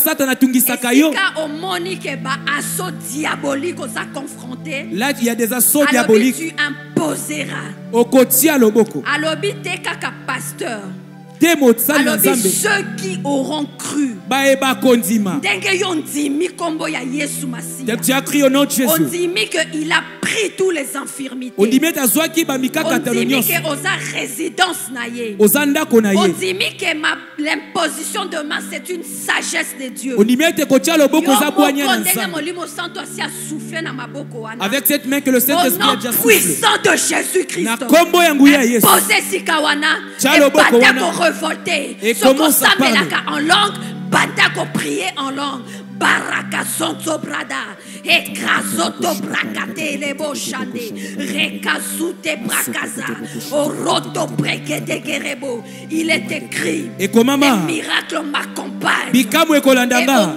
omoni ke baasso diabolique confronté. Là il y a des assauts diaboliques. tu imposeras. Okotia loboko. Alobi te kaka pasteur alobi nzambe. ceux qui auront cru? Bayeba kondima. Ndenge yo ndimi nkombo ya yesu tel masiya que tu as crié au nom de jésus. Ondimi ke il a pris tous les infirmités. Ondimi ete azwaki bamikakatano ondimi nyonso ke oza résidence na ye. Oza ndako na ye. Ondimi ke ma- l'imposition de main c'est une sagesse de dieu. Ondimi ete kotia loboko yo oza bwanya moko na ndenge nzambe molimo santo asi asouffle na maboko wana. Avec cette main que le au saint-esprit a nom déjà soufflé. puissant de na ya nguya ya yesu. Pose esika wana Tia loboko ebanda wana. korevolte Et soki commence à osambelaka en langue banda en langue. Barakazonzo brada ekrazoto brakate lebo shande rekazute brakaza. Oroto brekete gerebo il est écrit ekomama les miracles m'accompagnent. Bikamu et au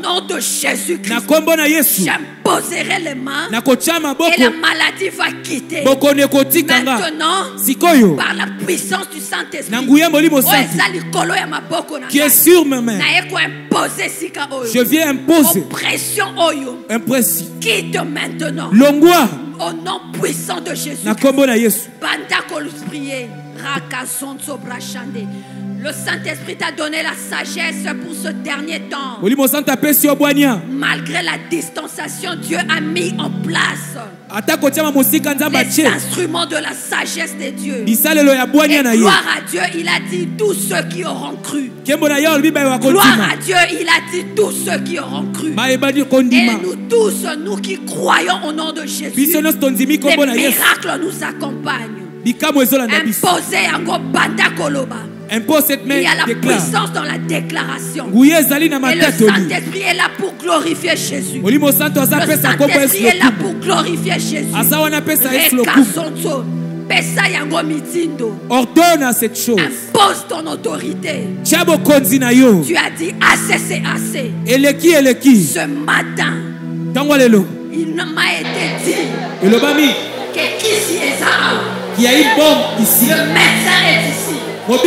nom de Jésus-Christ na nkombo na yesu. j'imposerai les mains et la maladie va quitter. Maintenant sikoyo. par la puissance du Saint-Esprit na nguya molimo oyo santi eza likolo ya maboko na qui est sur mes mains je oyo. Viens imposer. Oppression oyo. Impression quitte maintenant. Longwa. Au nom puissant de Jésus na nkombo na yesu. Banda kolprier rakazonzo brachande le Saint-Esprit t'a donné la sagesse pour ce dernier temps. Malgré la distanciation Dieu a mis en place les instruments de la sagesse de Dieu et gloire à Dieu il a dit tous ceux qui auront cru. Bayewa Gloire à Dieu, il a dit tous ceux qui auront cru. bayebadi Et nous tous, nous qui croyons au nom de Jésus, les miracles nous accompagnent. Imposé yango banda koloba. Impose cette Il y a la déclare puissance dans la déclaration. Et le Saint-Esprit est là pour glorifier Jésus. Le Saint-Esprit est là pour glorifier Jésus. mitindo. ordonne cette chose Impose ton autorité. Tu as dit assez, c'est assez. eleki eleki Ce matin, ntango lelo il ne m'a été dit que ici est ça. qu'il y a une bombe ici Le médecin est ici. Moi,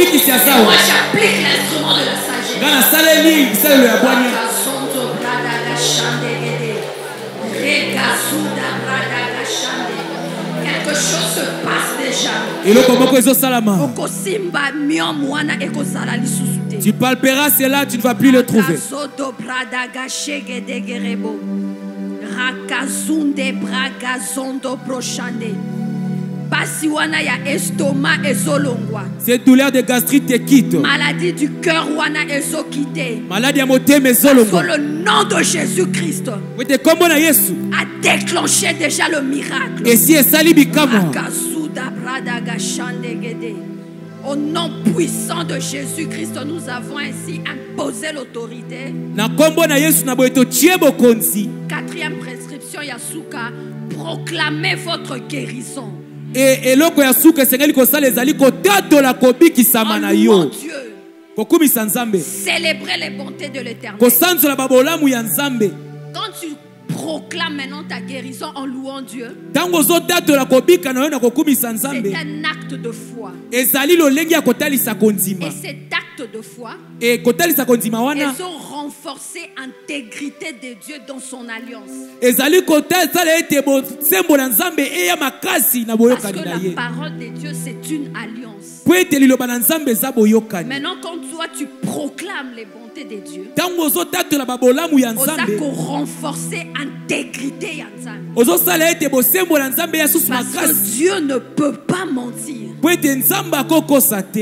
j'applique l'instrument de la sagesse. Quelque chose se passe déjà. ekozala lisusu te tu palperas cela tu ne vas plus le trouver cette douleur de gastrite te quitte maladie du cœur wana ezokite maladi ya motema Parce que ezolongwa le nom de na yesu a déclenché déjà le miracle. bradaga shandegede. Au nom puissant de Jésus-Christ, nous avons ainsi imposé l'autorité. Quatrième prescription, Yasuka, proclamez votre guérison. E eloko ya suka esengeli kosala ezali kotatola kobikisama na yo. kokumisa nzambe. Célébrez les bontés de l'éternel. kosanzola babolamu ya nzambe. Quand tu proclames maintenant ta guérison en louant Dieu, c'est un acte de foi. Et cet acte de foi, e renforcé l'intégrité de Dieu dans son alliance. Parce que la parole de Dieu, c'est une alliance. Maintenant, quand toi, tu proclames les bontés de Dieu, nzambe renforcer l'intégrité Parce que Dieu ne peut pas mentir.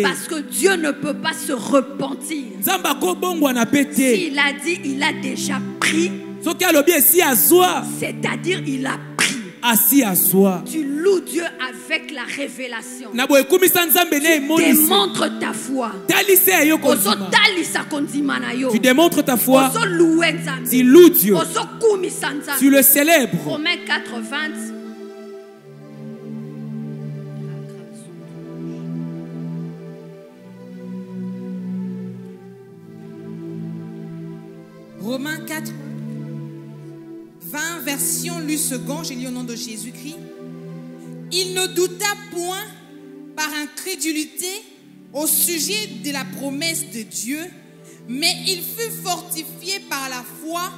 Parce que Dieu ne peut pas se repentir. S'il a dit, il a déjà pris, c'est-à-dire il a pris. Tu loues Dieu avec la révélation. na boye ekumisa nzambe na emonisi Démontre ta foi. tu démontres ta foi. Tu loues Dieu. Tu le célèbres. Romain 4 20 Romains 4, 20, version lu second, j'ai lu au nom de Jésus-Christ. Il ne douta point par incrédulité au sujet de la promesse de Dieu, mais il fut fortifié par la foi,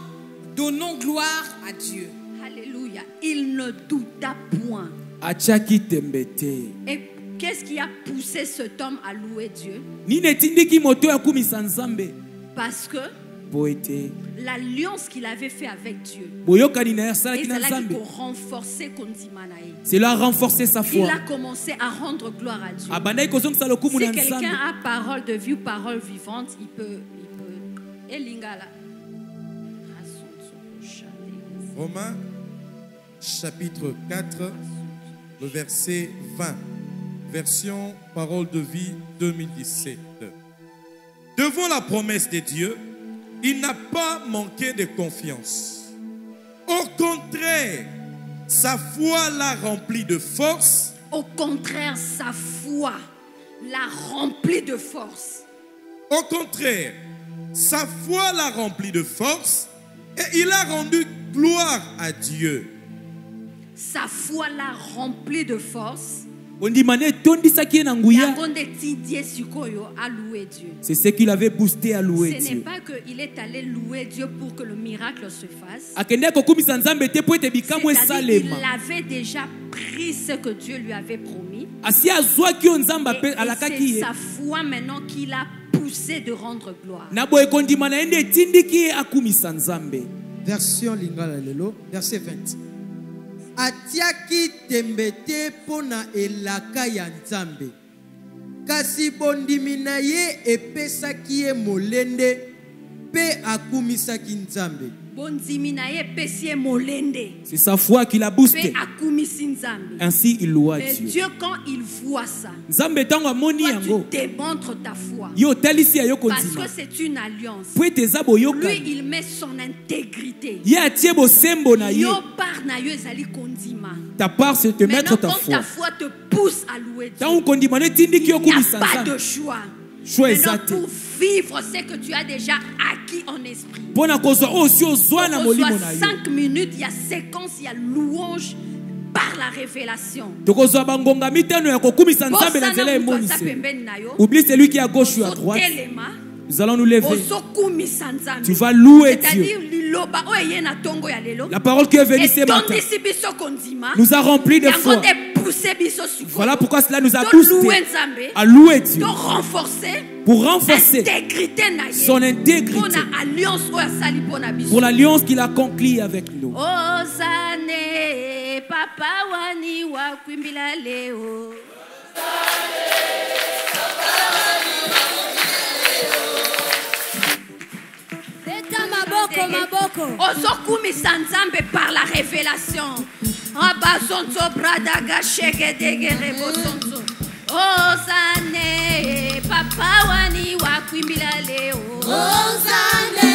donnant gloire à Dieu. alléluia. Il ne douta point. Et qu'est-ce qui a poussé cet homme à louer Dieu? Parce que l'alliance qu'il avait fait avec Dieu ye cela a renforcé sa il foi a commencé à rendre gloire à Dieu kozongisa lokumu Si quelqu'un a parole de vie ou parole vivante, il peut. Il peut. Elingala. Romains chapitre 4, le verset 20. Version Parole de vie 2017. Devant la promesse de Dieu, il n'a pas manqué de confiance. Au contraire, sa foi l'a rempli de force Au contraire, sa foi l'a rempli de force. Au contraire, sa foi l'a rempli de force et il a rendu gloire à Dieu. Sa foi l'a rempli de force. Ondima ne etondisaki ye na nguya yango nde tidie sikoyo alouer Dieu. c'est ce qu'il avait boosté à louer Ce n'est dieu pas qu'il est allé louer Dieu pour que le miracle se fasse. akendeki kokumisa nzambe te mpo ete bikamwa C'est-à-dire qu'il esalema avait déjà pris ce que Dieu lui avait promis. Et, c'est sa foi maintenant qui l'a poussé de rendre gloire. version lingala lelo verset 20 atiaki tembe te mpo na elaka ya nzambe. Kasi bondimi na ye epesaki ye molende mpe akumisaki nzambe c'est sa foi qui l'a boosté. Ainsi il loua mais dieu. Dieu quand il voit ça toi tu démontres ta foi. Parce que c'est une alliance. Lui il met son intégrité. Ta part c'est te mettre ta quand ta foi. foi te pousse à louer Dieu il n'y a pas de choix te pour vivre ce que tu as déjà acquis en esprit. Na yo. 5 minutes, il y a séquence, il y a louange par la révélation. oublie celui qui est à gauche ou à droite. Nous allons nous lever. Tu vas louer Dieu. Lelo. La parole qui est venue ce matin nous a remplis de foi voilà pourquoi cela nous a boosté à louer Dieu. Pour renforcer son intégrité. Pour l'alliance qu'il a conclue avec nous. Ozokumisa nzambe par la révélation Oh bradaga papa wani wakwimbila leo. Osane,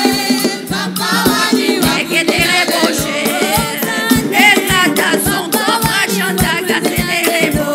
papa papa wani wakwimbila leo.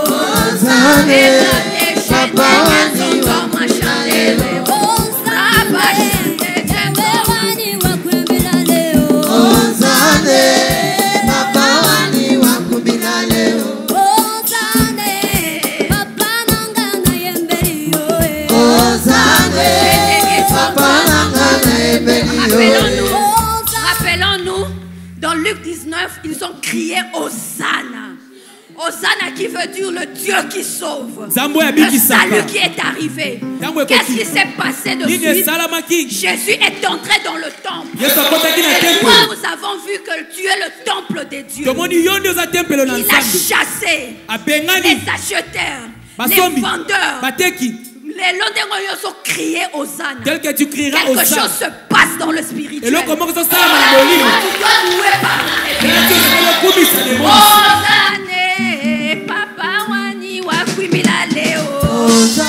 Dans Luc 19, ils ont crié Hosanna. Hosanna qui veut dire le Dieu qui sauve. Le salut qui est arrivé. Qu'est-ce qui s'est passé de suite? Jésus est entré dans le temple. Et nous, avons vu que tu es le temple de Dieu. tomoni yo nde oza tempelo na Il a chassé les acheteurs, les vendeurs. Hosanna. tel que tu crieras Quelque chose se passe dans le spirituel. eloko moko ezosalama na molimo Tu dois louer par la révélation. ezosalama lemo Ozane, papa wani wakwimila leo. Papa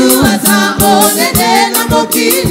Ilu ata onene na mokili.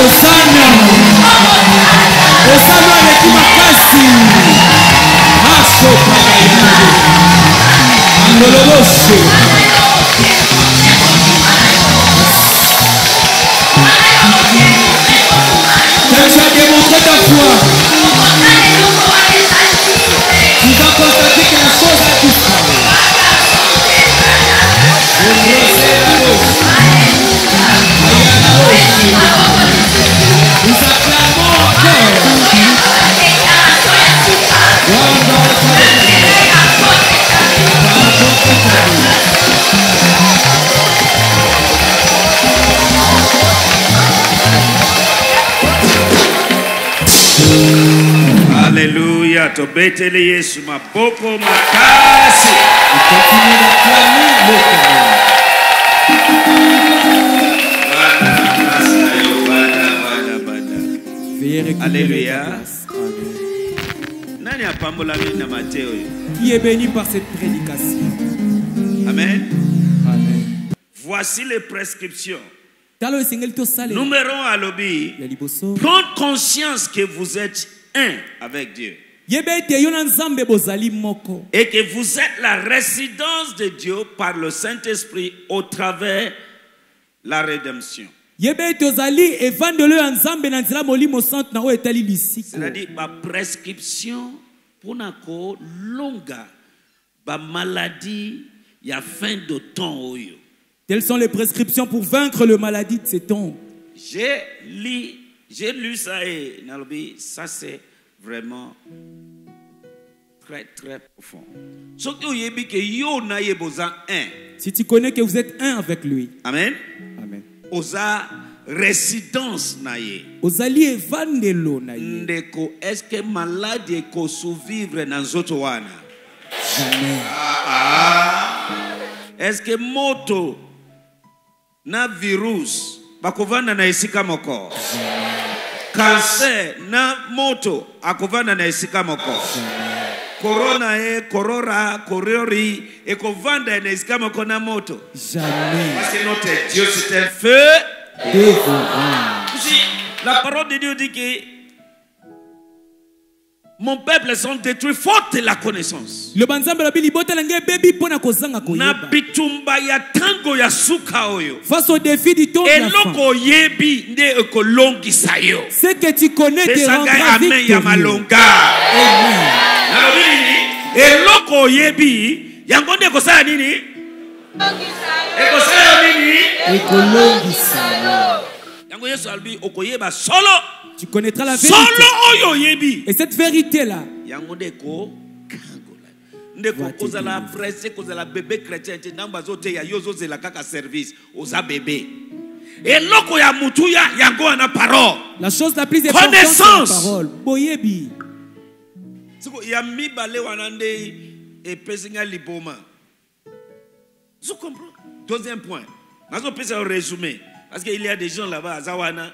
Osana osana aleki makasi masokakayane andolobose Car Bwana, Bwana. Veuillez récupérer Alléluia. Nani apambolami na Mateo oyo? Qui est béni par cette prédication. Amen. Amen. Voici les prescriptions. Numéro ya liboso Prendre conscience que vous êtes un avec Dieu. Et que vous êtes la résidence de Dieu par le Saint-Esprit au travers la lisiko C'est-à-dire ma prescription pour ko longa ba maladie ya fin de temps oyo. telles sont les prescriptions pour vaincre le maladie de ces temps. J'ai lu j'ai lu ça et ça c'est vraiment très très profond. Soki oyebi ke yo na ye boza un. si tu connais que vous êtes un avec lui Amen. amen Oza résidence na ye. ozali evandelo na ye ndeko eske maladi ekosurvivre na nzoto wana? Jamais eske moto na virus bakovanda na esika moko? Kanser na moto akovanda na esika moko. Korona ye korora korori ekovanda na esika moko na moto. Jamais. Parce que notre dieu c'est un feu. Dévorant. Si la parole de Dieu dit que mon peuple sont détruits faute de la connaissance. na bitumba ya ntango ya suka oyo. Face au défi du temps eloko fin oyebi nde ekolongisa yo. Ce que tu connais te rendra amen ya victorieux malonga. Amen. nalobi nini eloko oyebi yango nde ekosala nini? Ekosala yo nini? Ekolongisa yango yesu alobi okoyeba solo tu connaîtras la vérité. Et cette vérité là yango nde ekokangola ndeko kozala Dieu. presse kozala bebe chrétien te ntango azoteya yo ozozela kaka service oza bebe eloko ya mutuya yango wana parole. la chose la plus importante c'est la Connaissance. parole. Boyebi. Siko ya mibale wana nde epesi ngai liboma. Vous comprenez Deuxième point. nazopesa yo résumé. Parce qu'il y a des gens là-bas aza wana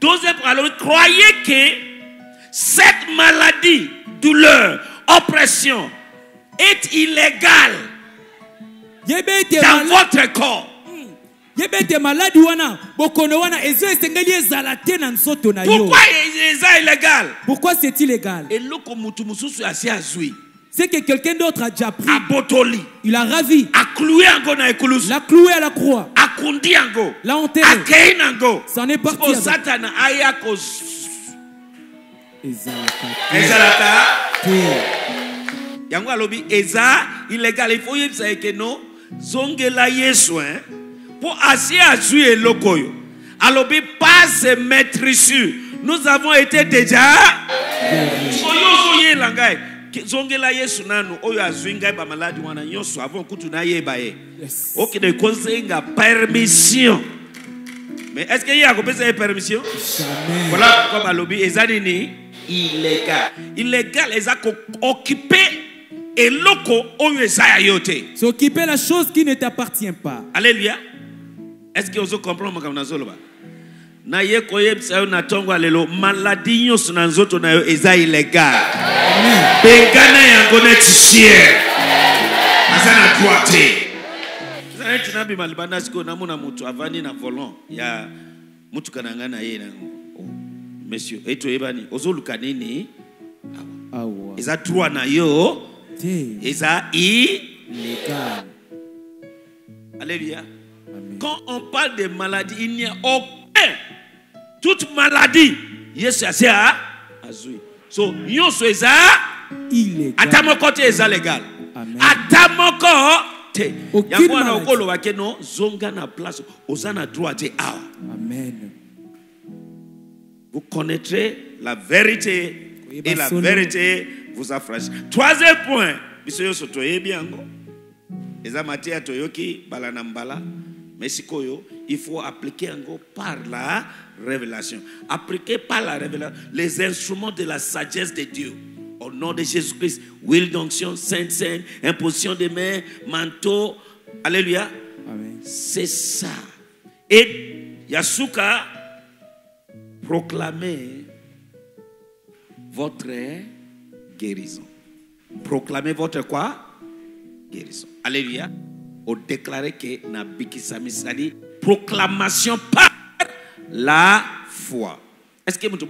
deuxième alors croyez que cette maladie douleur oppression est illégale dans votre corps. Yo. Pourquoi eza illégal? Pourquoi c'est illégal? C'est que quelqu'un d'autre a déjà pris. Abotoli il a ravi. Akluye yango na ekulusu l'a cloué à la croix. Akundi yango l'a enterré. Akei nango c'en est parti po avec satana aya ko ezalaka. Te. Yango alobi eza illégal. Il faut yebisa ye ke no zongela yesu hein? mpo asi azwi eloko oyo alobi pas se mettre sur. Nous avons été déjà oyo ozoyela ngai ke- zongela yesu nanu oyo azwi ngai bamaladi wana nyonso avant kutu nayeba ye. Okende kozenga permission. Mais est ce que ye akopesa ye permission? Voilà pourquoi balobi eza nini? Illégal. Illégal eza kooccupe eloko oyo eza ya yo te. S'occuper la chose qui ne t'appartient pas. Alleluya est ce que ozokomprendre makambo nazoloba naye koyebisa yo na ntongo lelo maladi nyonso na nzoto na yo eza illégal bengana yango neti siere aza na droit te. Eza neti nabima libanda sikoyo namona moto avandi na volant ya motuka na ngai na ye na oh, monsieur e toyebani ozoluka nini? Awa. Eza droit na yo. Eza i alléluia. Quand on parle de maladie il n'y a aucun toute maladie yesu asi a azwi so nyonso eza illégal ata moko te eza legal Amen. ata moko te yango wana maladie. okoloba ke no zonga na place oza na droit te awa amen. Vous connaîtrez la vérité et la vérité vous affranchit. Troisième point. Biso nyonso toyebi yango. Eza mateya toyoki mbala na mbala mais sikoyo il faut appliquer par la révélation appliquer par la révélation les instruments de la sagesse de Dieu au nom de Jésus-Christ huile d'onction sainte sainte imposition des mains manteau alléluia c'est ça. Et Yasuka, proclamez votre guérison. Proclamez votre quoi? Guérison. Alléluia. On déclare que na bikisami, c'est-à-dire proclamation par la foi. Est-ce que vous avez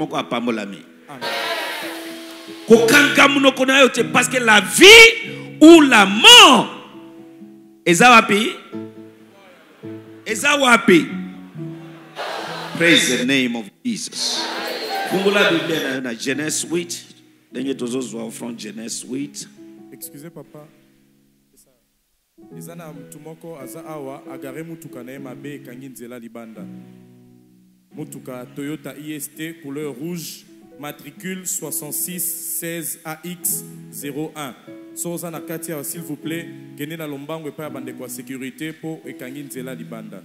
yo te parce que la vie ou la mort eza wapi? Eza wapi? Praise the name of jesus. Fungula biblia na genese 8 ndenge tozozwa from genese 8 excusez papa eza na mutu moko aza awa agare mutuka na ye mabe ekangi nzela libanda. Mutuka toyota ist couleur rouge matricule 66 16 ax 01 so oza na kati awa s'il vous plaît kende na lombango epai ya bandeko ya sécurité mpo ekangi nzela libanda.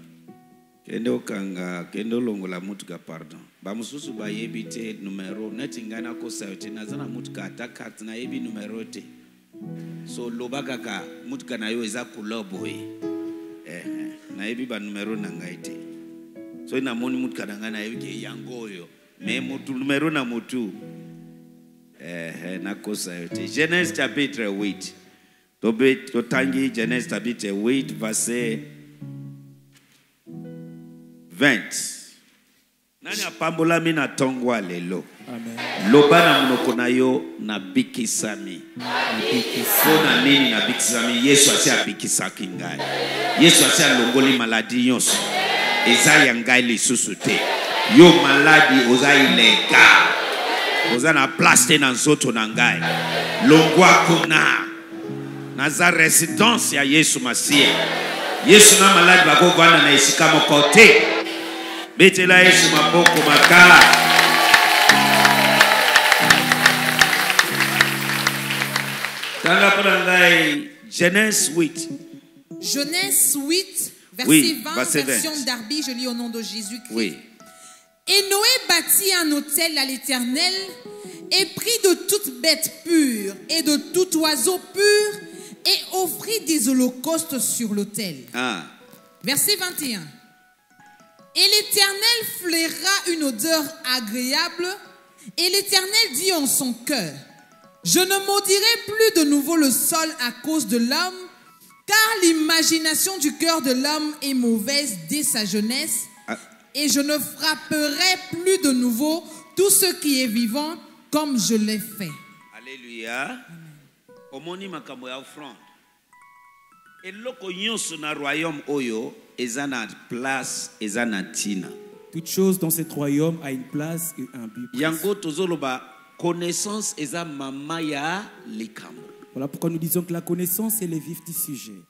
Kende okanga kende olongola mutuka pardon. Bamosusu bayebi te numero neti ngai nakosa yo te naza na mutuka ata karte nayebi numero te so loba kaka mutuka na yo eza couleur boye. Eh, eh, nayebi banumero na ngai te. Soki namoni mutuka na ngai nayebi ke me mutu numero na motu eh, eh, nakosa yo te. Genèse chapitre 8 Tobe- totangi genèse chapitre 8 verset 20 nani apambolami na ntongo ya lelo loba na monoko na yo nabikisami. Mpo na nini nabikisami? Yesu asi abikisaki ngai. Yesu asi alongoli maladi nyonso. Eza ya ngai lisusu te. Yo maladi oza ilega oza na place te na nzoto na ngai. Longwa kuna naza residence ya yesu masiya yesu na maladi bakovanda na esika moko te betela yesu maboko makala tanga mpo na ngai genèse 8 Genèse 8, verset Oui, 20, verset 20. version Darby, je lis au nom de Jésus-Christ. oui Et Noé bâtit un autel à l'Éternel et prit de toute bête pure et de tout oiseau pur et offrit des holocaustes sur l'autel. ah. Verset 21. Et l'Éternel flaira une odeur agréable, et l'Éternel dit en son cœur, je ne maudirai plus de nouveau le sol à cause de l'homme, car l'imagination du cœur de l'homme est mauvaise dès sa jeunesse, Ah. et je ne frapperai plus de nouveau tout ce qui est vivant comme je l'ai fait. Alléluia. omoni makambo ya offrande eloko nyonso na royaume oyo na na toute chose dans cet royaume a une place et un but yango tozoloba connaissance eza mama ya likambo. Voilà pourquoi nous disons que la connaissance est le vif du sujet.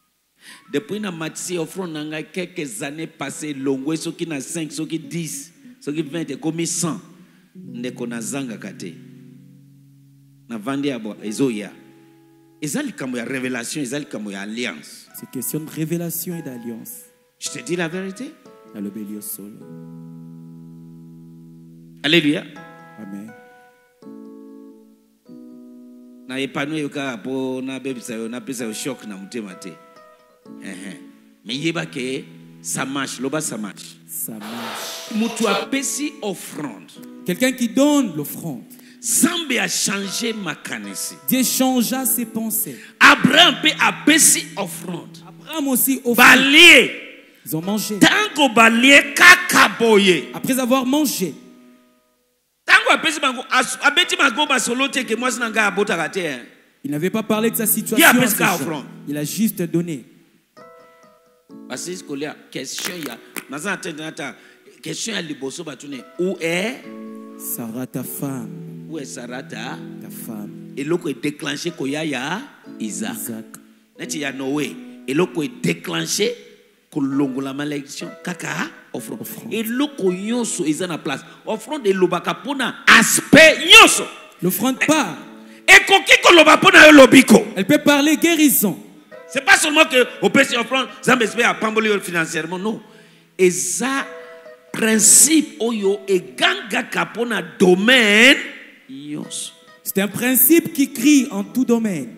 Depuis na matisi offrande na ngai quelques années passé elongwe soki na 5 soki 10 soki 20 ekomi 100 ndeko nazangaka te navandi ya bo ezoya eza likambo ya révélation eza likambo ya alliance. C'est question de révélation et d'alliance je te dis la vérité. Alléluia. Amen. Na epano yo kaka mpo nabebisa yo napesa yo shok na motema te Ehe. me yeba ke ça marche loba ça marche. Ça marche. Moto apesi offrande. Quelqu'un qui donne l'offrande. Nzambe achange makanisi Dieu changea ses pensées. Abraham apesi offrande. Abraham aussi offrit balie Ils ont mangé. Après avoir mangé, il n'avait pas parlé de sa situation. Il a juste donné. question où est? Sarah, ta femme, où est sarata ta? Femme, eloko edéclenche koya ya isaac. Isaac. neti ya noe eloko edéclenche kolongola malédiction. Kaka offrande. Eloko nyonso eza na place. Offrande elobaka mpona aspect nyonso. L'offrande part. ekoki koloba mpona yo lobiko. Elle peut parler guérison. c'est pas seulement que opesi offrande nzambe esipe apamboli yo financièrement non. Eza principe oyo egangaka mpona domaine nyonso. C'est un principe qui crie en tout domaine.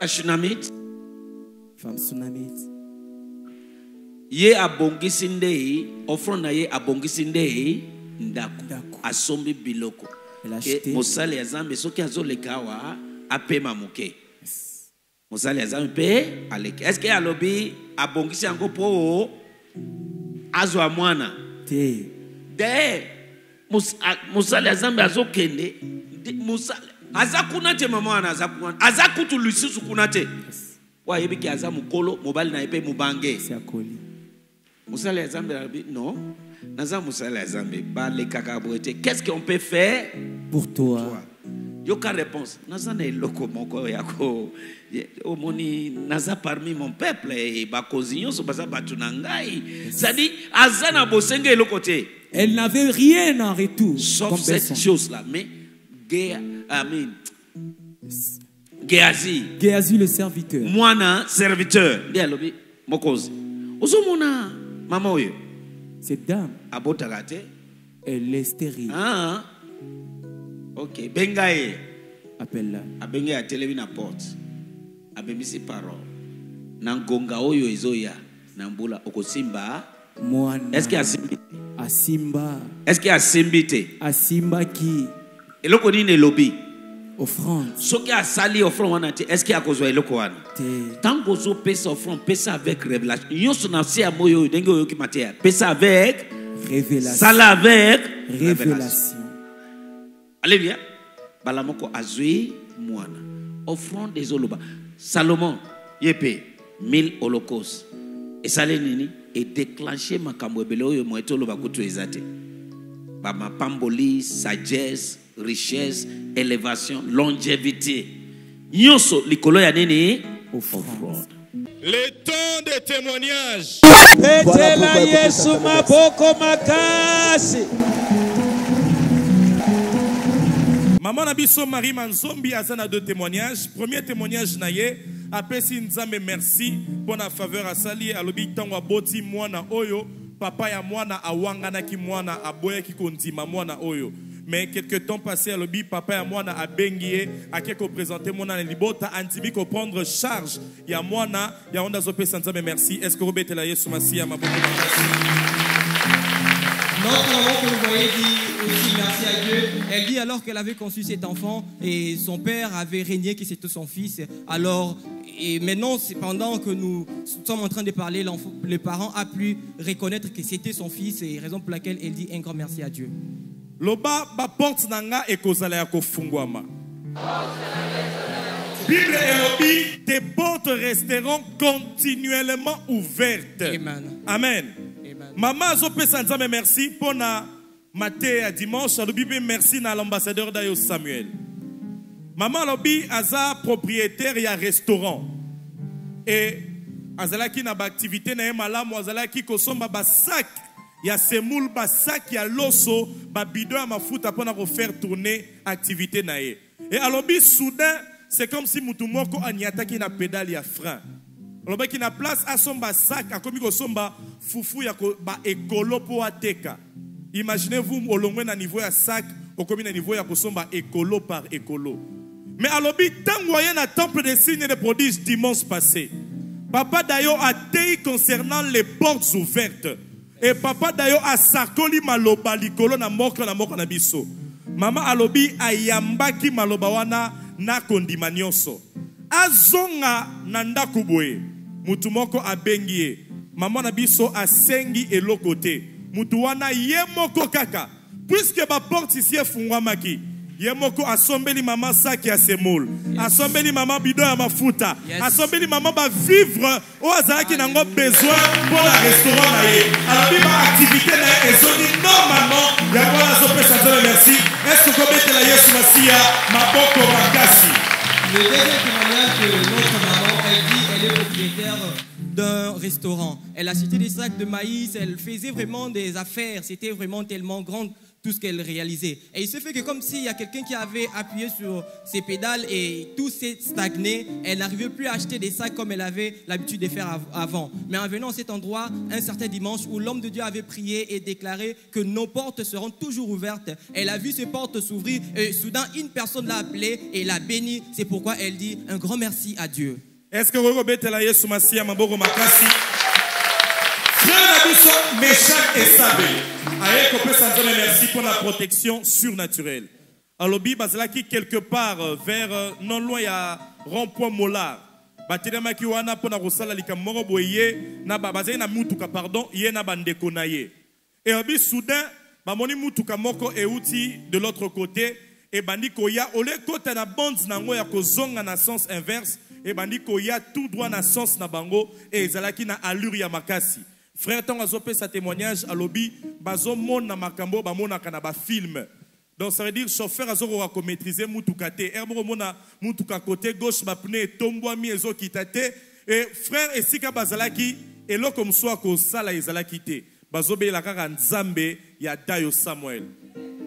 ashunamite Femme tsunamite. ye abongisi nde offrande na ye abongisi nde ndako Ndako. asombi biloko. Mosali ya zambe soki azoleka awa apema moke mosali ya zambe mpe aleki estce alobi abongisi yango mpo azwa mwana? Te. de mosali ya zambe azokende. Aza kuna te mama wana aza kuna aza kutu lisusu kuna te po ayebiki aza mokolo mobali na ye mpe mobange C'est à colis. mosali ya zambe alobi non naza mosali ya zambe balekaka boye te. Qu'est ce qu'on peut faire Pour toi. yoka réponse? Naza na eloko moko ya ko ye- omoni naza parmi mon peuple bakonzi nyonso baza bato na ngai. Cestadi aza na bosenge eloko te. Elle n'avait rien en retour. sauf cette chose là mais I geazi. Géasi le serviteur. mwana serviteur. Nde alobi. Mokonzi ozomona. Mama oyo. Cette dame, abotaka te. Elle est stérile. ah, ok benga ye. Appelle-la. abengi atelemi na porte. Abimisi parole. Na ngonga oyo ezoya na mbula okosimba. Moana. eske asimbi te Asimba. eske asimbi te? Asimba qui eloko nini elobi? Offrande. soki asali offrande wana te eske akozwa eloko wana Te. ntango ozopesa offrande pesa avec révélation nyonso na se ya moyo oyo ndenge oyoki mateya pesa avec Révélation. sala avec révélation Révélation. alléluia bala moko azwi mwana offrande ezoloba salomon ye mpe mille holocauste esali nini edéclenche makambo ebele oyo moete oloba kutu eza te bamapamboli sagesse richesse élévation longévité. Nyonso likolo ya nini? Offrande. Le temps de témoignage. petela yesu maboko makasi. Maman na biso Marie Manzombi aza na deux témoignages. Premier témoignage na ye apesi nzambe merci mpo na faveur asali alobi ntango aboti mwana oyo papa ya mwana awanganaki mwana aboyaki kondima mwana oyo mais quelque temps passé alobi papa ya mwana abengi ye ake koprésente mwana na libota andimi koprendre charge ya mwana yango nde azopesa nzambe merci est ce que kobetela yesu masiya maboko Notre maman que vous voyez dit aussi merci à Dieu. Elle dit alors qu'elle avait conçu cet enfant et son père avait régné que c'était son fils. Alors, et maintenant, pendant que nous sommes en train de parler, l'enfant- le parent a pu reconnaître que c'était son fils et raison pour laquelle elle dit un grand merci à Dieu. Loba baporte na nga ekozala ya kofungwama. Bible elobi tes portes resteront continuellement ouvertes. Amen. amen. Mama azopesa nzambe merci mpo na mateya ya dimanche alobi mpe merci na l'ambassadeur dayo samuel. Mama alobi aza propriétaire ya restaurant. E azalaki na baaktivité na ye malamu azalaki kosomba basak ya semoule basak ya loso babido ya mafuta mpona kofaire tourner activité na ye. E alobi soudain c'est comme si mutu moko aniataki na pédale ya frein. Alobaki na place asomba sak akomi kosomba fufu ya ko- baekolo mpo ateka. Imaginez-vous olongwe na niveau ya sak okomi na niveau ya kosomba ekolo par ekolo. Mais alobi ntango aye na temple des signes et des prodiges dimanche passé. Papa dayo atei concernant les portes ouvertes et papa dayo asakoli maloba likolo na moko na moko na biso. Mama alobi ayambaki maloba wana na kondima nyonso. Azonga na ndako boye. Mutu moko abengi ye. Mama na biso asengi eloko te. Mutu wana ye moko kaka. Puiske baporte isi efungwamaki ye moko asombeli mama saki ya semoule asombeli mama bido ya mafuta. Asombeli mama bavivre oyo azalaki nango besoin mpo na restaurant na ye. Alobi baaktivité na ye ezongi normalement. Yango wana azopesa nzambe merci. Estce okobetela yesu masiya? Maboko makasi. Le deuxième témoignage de notre maman, elle dit elle est propriétaire d'un restaurant. Elle a cité des sacs de maïs, elle faisait vraiment des affaires, c'était vraiment tellement grand tout ce qu'elle réalisait. Et il se fait que comme s'il y a quelqu'un qui avait appuyé sur ses pédales et tout s'est stagné, elle n'arrivait plus à acheter des sacs comme elle avait l'habitude de faire av- avant. Mais en venant à cet endroit, un certain dimanche où l'homme de Dieu avait prié et déclaré que nos portes seront toujours ouvertes, elle a vu ces portes s'ouvrir et soudain une personne l'a appelée et l'a bénie. C'est pourquoi elle dit un grand merci à Dieu. estce makasi frère na aye kopesa nzambe merci mpo na protection surnaturelle. Alobi bazalaki quelque part euh, vers euh, non loin ya rond-point molar batelemaki wana mpo na kosala likambo moko boye ye na ba- bazali na mutuka pardon ye na bandeko na ye e alobi soudain bamoni mutuka moko euti de l'autre côté ebandi koya ole ekota na bande nango ya kozonga na sens inverse ebandi koya tout droit na sens na bango e ezalaki na allure ya makasi frère ntango azopesa témoignage alobi bazomona makambo oyo bamonaka na bafilme donc ça veut dire chauffeur azokoka komaîtrise mutuka te ere moko omona mutuka côté gauche bapne etombwami ezokita te e frère esika bazalaki eloko mosusu ya kosala ezalaki te bazobeyela kaka nzambe ya dayo samuel.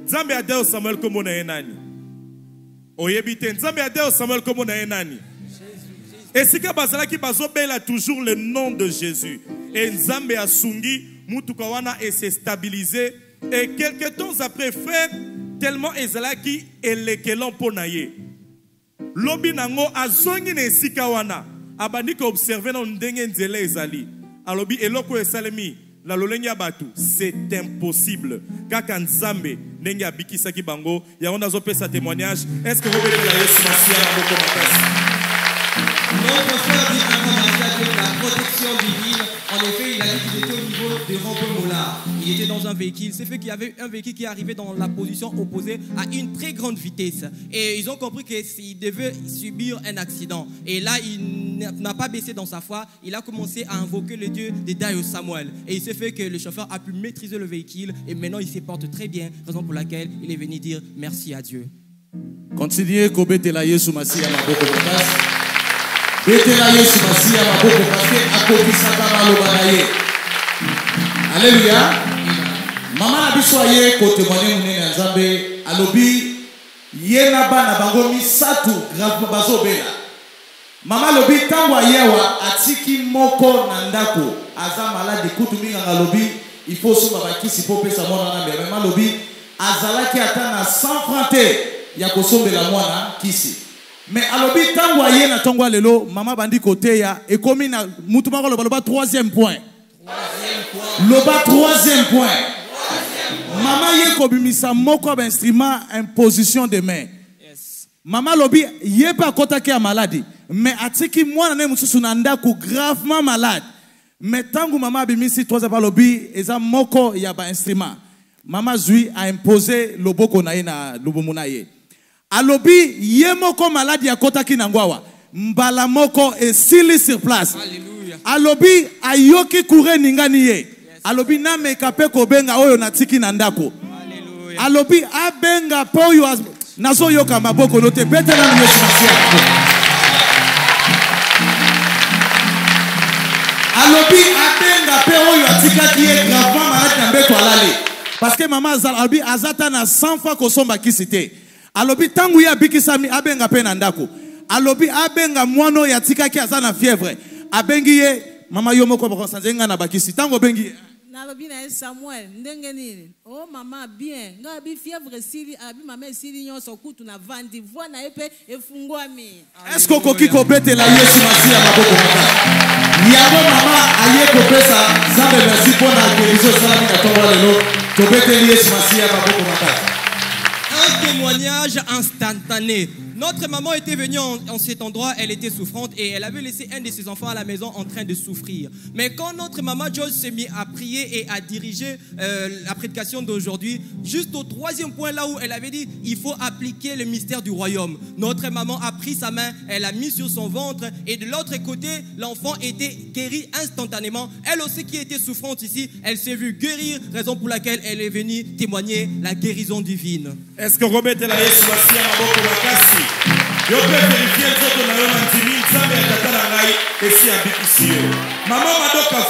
Nzambe ya dayo samuel kombo na ye nani oyebi ya dayo samuel kombo na esika bazalaki bazobela toujours le nom de jésus. E nzambe asungi mutuka wana ese stabilize e quelque temps après frère tellement ezalaki elekelo mpo na ye. Lobi nango azongi na esika wana. Abandi koobserve nano ndenge nzela ezali. Alobi eloko esalemi na lolenge ya bato c'est impossible. Kaka nzambe ndenge abikisaki bango yango nazopesa témoignage. Est ce que obelela yesu masiya na moko makasi Dit à la protection divine. En effet, il était au niveau de Rond-Point Mollard. Il était dans un véhicule. C'est fait qu'il y avait un véhicule qui arrivé dans la position opposée à une très grande vitesse. Et ils ont compris qu'il devait subir un accident. Et là, il n'a pas baissé dans sa foi. Il a commencé à invoquer le Dieu de Dayo Samuel. Et il s'est fait que le chauffeur a pu maîtriser le véhicule. Et maintenant, il se porte très bien. Raison pour laquelle il est venu dire merci à Dieu. Continuez kobetela Yesu Masiya maboko makasi. Betela Yesu Masiya maboko parce que akokisaka maloba na ye. Alléluia. Mama na biso aye kotémoigne monene ya Nzambe alobi ye na bana bango misato gravement bazobela. Mama alobi ntango ayewa atiki moko na ndako aza malade kutu minganga alobi il faut osomba bakisi mpo opesa mwana wana mbela mama alobi azalaki ata na 100 franc te ya kosombela mwana kisi me alobi ntango aye na ntongo ya lelo mama bandi koteya ekomi na mutu moko loba loba troisième point. Loba troisième point. Mama ye kobimisa moko ya bainstrument imposition de main. Mama alobi ye mpe akɔtaki ya maladi. Me atiki mwana na ye mosusu na ndako gravement malade. Me ntango mama abimisi troisième fois alobi eza moko ya bainstrument. Mama zwi aimpose loboko na ye na lubumu na ye alobi ye moko maladi akɔtaki nango awa mbala moko esili sur place. Alobi ayoki kure ningani ye. Alobi nameka mpe kobenga oyo natiki na ndako. Alobi abenga mpe oyo az- nazoyoka maboko no te. Betelani yesu masiya alobi abenga mpe oyo atikaki ye. Gravement maladi na mbeto alali parceke mama azala alobi aza ta na 100 fois kosomba kisi te alobi ntango ye abikisami abenga mpe na ndako. Alobi abenga mwana oyo atikaki aza na fièvre. Abengi ye mama yo moko bakosanze ngai na bakisi. Ntango obengi ye. Nalobi na ye samuel ndenge nini? O mama bien. Ngai abi fièvre esili abi mama esili nyonso kutu na vandi. Voi na ye mpe efungwami. Eske okoki kobetela yesu masiya maboko makasi yango mama aye kopesa nzambe merci mpo na guérison esalami na ntongo ya lelo. Tobeteli yesu masiya maboko makasi témoignage instantané. Notre maman était venue en, cet endroit, elle était souffrante et elle avait laissé un de ses enfants à la maison en train de souffrir. Mais quand notre maman Joyce s'est mise à prier et à diriger euh, la prédication d'aujourd'hui, juste au troisième point là où elle avait dit il faut appliquer le mystère du royaume. Notre maman a pris sa main, elle a mis sur son ventre et de l'autre côté, l'enfant était guéri instantanément. Elle aussi qui était souffrante ici, elle s'est vue guérir, raison pour laquelle elle est venue témoigner la guérison divine. Est-ce que Robert la Yesu yo mpe verifie nzoto na yo na ndimi nzambe ya tata na ngai esi abikisi yo. Mama madoka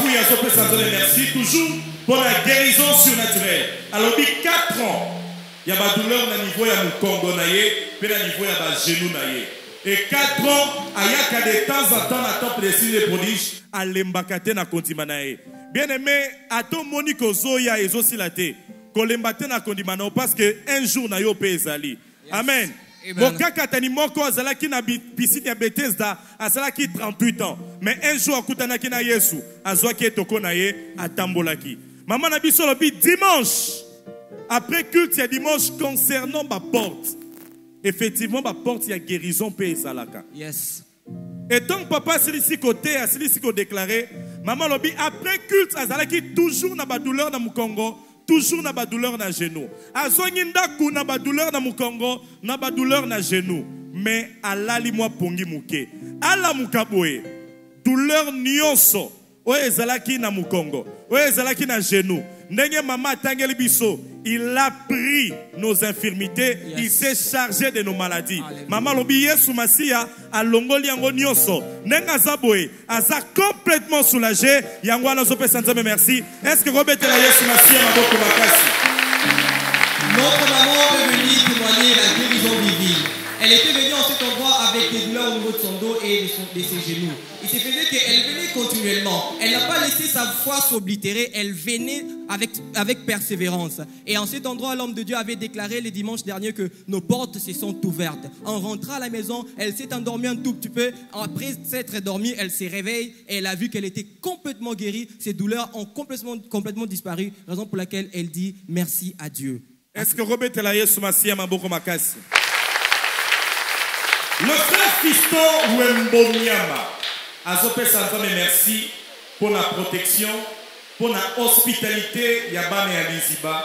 toujours guérison surnaturelle. Alobi 4 ans ya badouleur na niveau ya mokongo na ye mpe niveau ya bagenu na ye. Et 4 ans ayaka de temps en temps na temple de prodige alembaka te na kondima bien aimé ata omoni kozoya ezosila te kolemba te na kondima na parce que un jour na yo mpe ezali. Amen. Mokakatani moko azalaki na bi- pisine ya betesda azalaki 38 ans. Mais un jour akutanaki na yesu azwaki etoko na ye atambolaki. Mama na biso alobi dimanche après culte ya dimanche concernant baporte effectivement baporte ya guérison mpe ezalaka Yes. et donc papa asilisi koteya asilisi kodéclare mama alobi après culte azalaki toujours na badouleur na mokongo toujours na badouleur na genou. Azwangi ndako na badouleur na mokongo na badouleur na genou. Mais alali mwa pongi moke alamuka boye. Douleur nyonso. Oyo ezalaki na mokongo. Oyo ezalaki na genou il a pris nos infirmités. Il s'est chargé de nos maladies. Mama alobi yesu masiya alongoli yango nyonso. Ndenge aza boye aza complètement soulagé. Yango wana azopesa nzambe merci. Est ce que kobetela yesu masiya maboko makasi Notre maman est venue témoigner la guérison divine. Elle était venue en cet endroit avec des douleurs au niveau de son dos et de, son- de ses genoux. Se faisait qu'elle venait continuellement. Elle n'a pas laissé sa foi s'oblitérer. Elle venait avec, avec persévérance. Et en cet endroit, l'homme de Dieu avait déclaré le dimanche dernier que nos portes se sont ouvertes. En rentrant à la maison, elle s'est endormie un tout petit peu. Après s'être endormie, elle s'est réveillée et elle a vu qu'elle était complètement guérie. Ses douleurs ont complètement, complètement disparu. Raison pour laquelle elle dit merci à Dieu. est ce que makasi? Le frère fiston wembonyama azopesa nzambe merci mpo na protection mpo na hospitalité ya bana ya liziba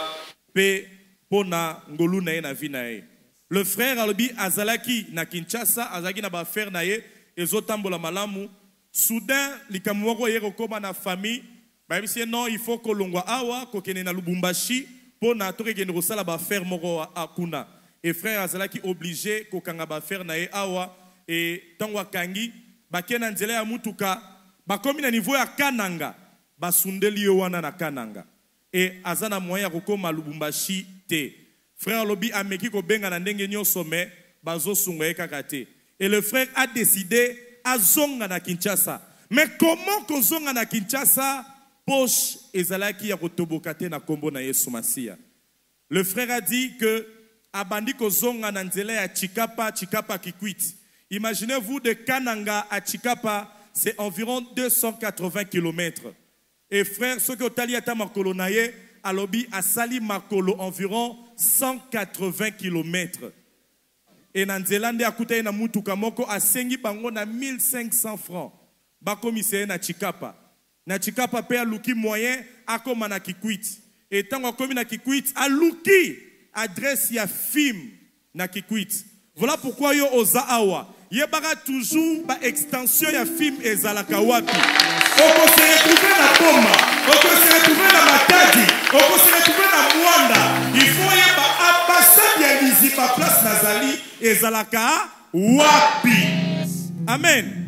mpe mpo na ngolu na ye na vi na ye. Le frère alobi azalaki na kinshasa azalaki na baaffaire na ye ezotambola malamu. Soudain likambo moko ye kokóma na famille bayebisi ye non il faut kolongwa awa kokende na lubumbashi mpo na tokekende kosala baaffaire moko kuna e frère azalaki oblige kokanga baaffaire na ye awa. E ntango akangi bakei na nzela ya mutuka bakomi na niveau ya kananga basundeli ye wana na kananga. E aza na moyen ya kokóma lubumbashi te. Frère alobi ameki kobenga na ndenge nyonso me bazosunga ye kaka te. Et le frère a décidé azonga na kinshasa. Mais comment kozonga na kinshasa? Poche ezalaki ya kotoboka te na nkombo na yesu masiya le frère a dit que abandi kozonga na nzela ya chikapa chikapa kikwit imaginez-vous de kananga à chikapa c'est environ 280 km et frère soki otali ata makolo na ye alobi asali makolo environ 180 km e na nzela nde akuta ye na mutuka moko asengi bango na 1500 francs. Bakomisa ye na chikapa. Na chikapa mpe aluki moyen akóma na kikwiti e ntango akómi na kikwiti aluki adresse ya film na voilà pourquoi yo oza awa yebaka toujours baextension ya film ezalaka wapi? Okose retrouve na poma okose retrouve na matadi okose retrouve na mwanda. Ifo yeba ambasade ya liziba place nazali ezalaka wapi? Amen.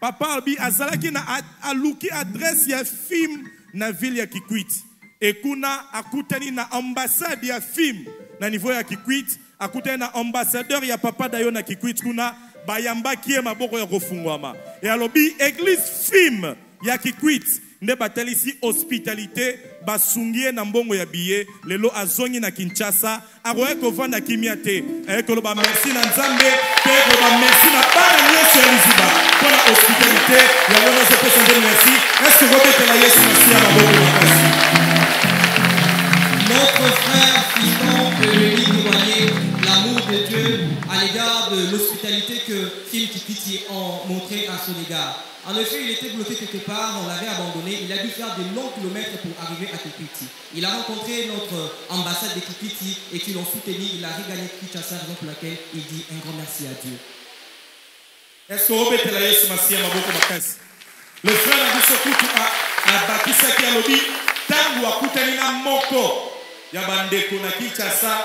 Papa alobi azalaki na aluki adresse ya film na ville ya kikwiti e kuna akutani na ambassade ya film na niveau ya kikwiti akutani na ambassadeur ya papa dayo na kikwiti kuna bayambaki ye maboko ya kofungwama. E alobi église film ya kikwiti nde batalisi hospitalité basungi ye na mbongo ya biye lelo azongi na kinshasa akoki kovanda kimia te. Aye koloba merci na nzambe mpe koloba merci na bana nyonso ya liziba. Mpo na hospitalité yango nazopesa nde merci. Estce kobetela yesu masi ya maboko makasi Notre frère Fiston est venu témoigner que Phil Kipiti ont montré à son égard. En effet, il était bloqué quelque part, on l'avait abandonné, il a dû faire de longs kilomètres pour arriver à Kipiti. Il a rencontré notre ambassade de Kipiti et qui l'ont soutenu, il a regagné Kinshasa, raison pour laquelle il dit un grand merci à Dieu. le frère na biso kutu a- abakisaki alobi ntango akutani na moko ya bandeko na kinshasa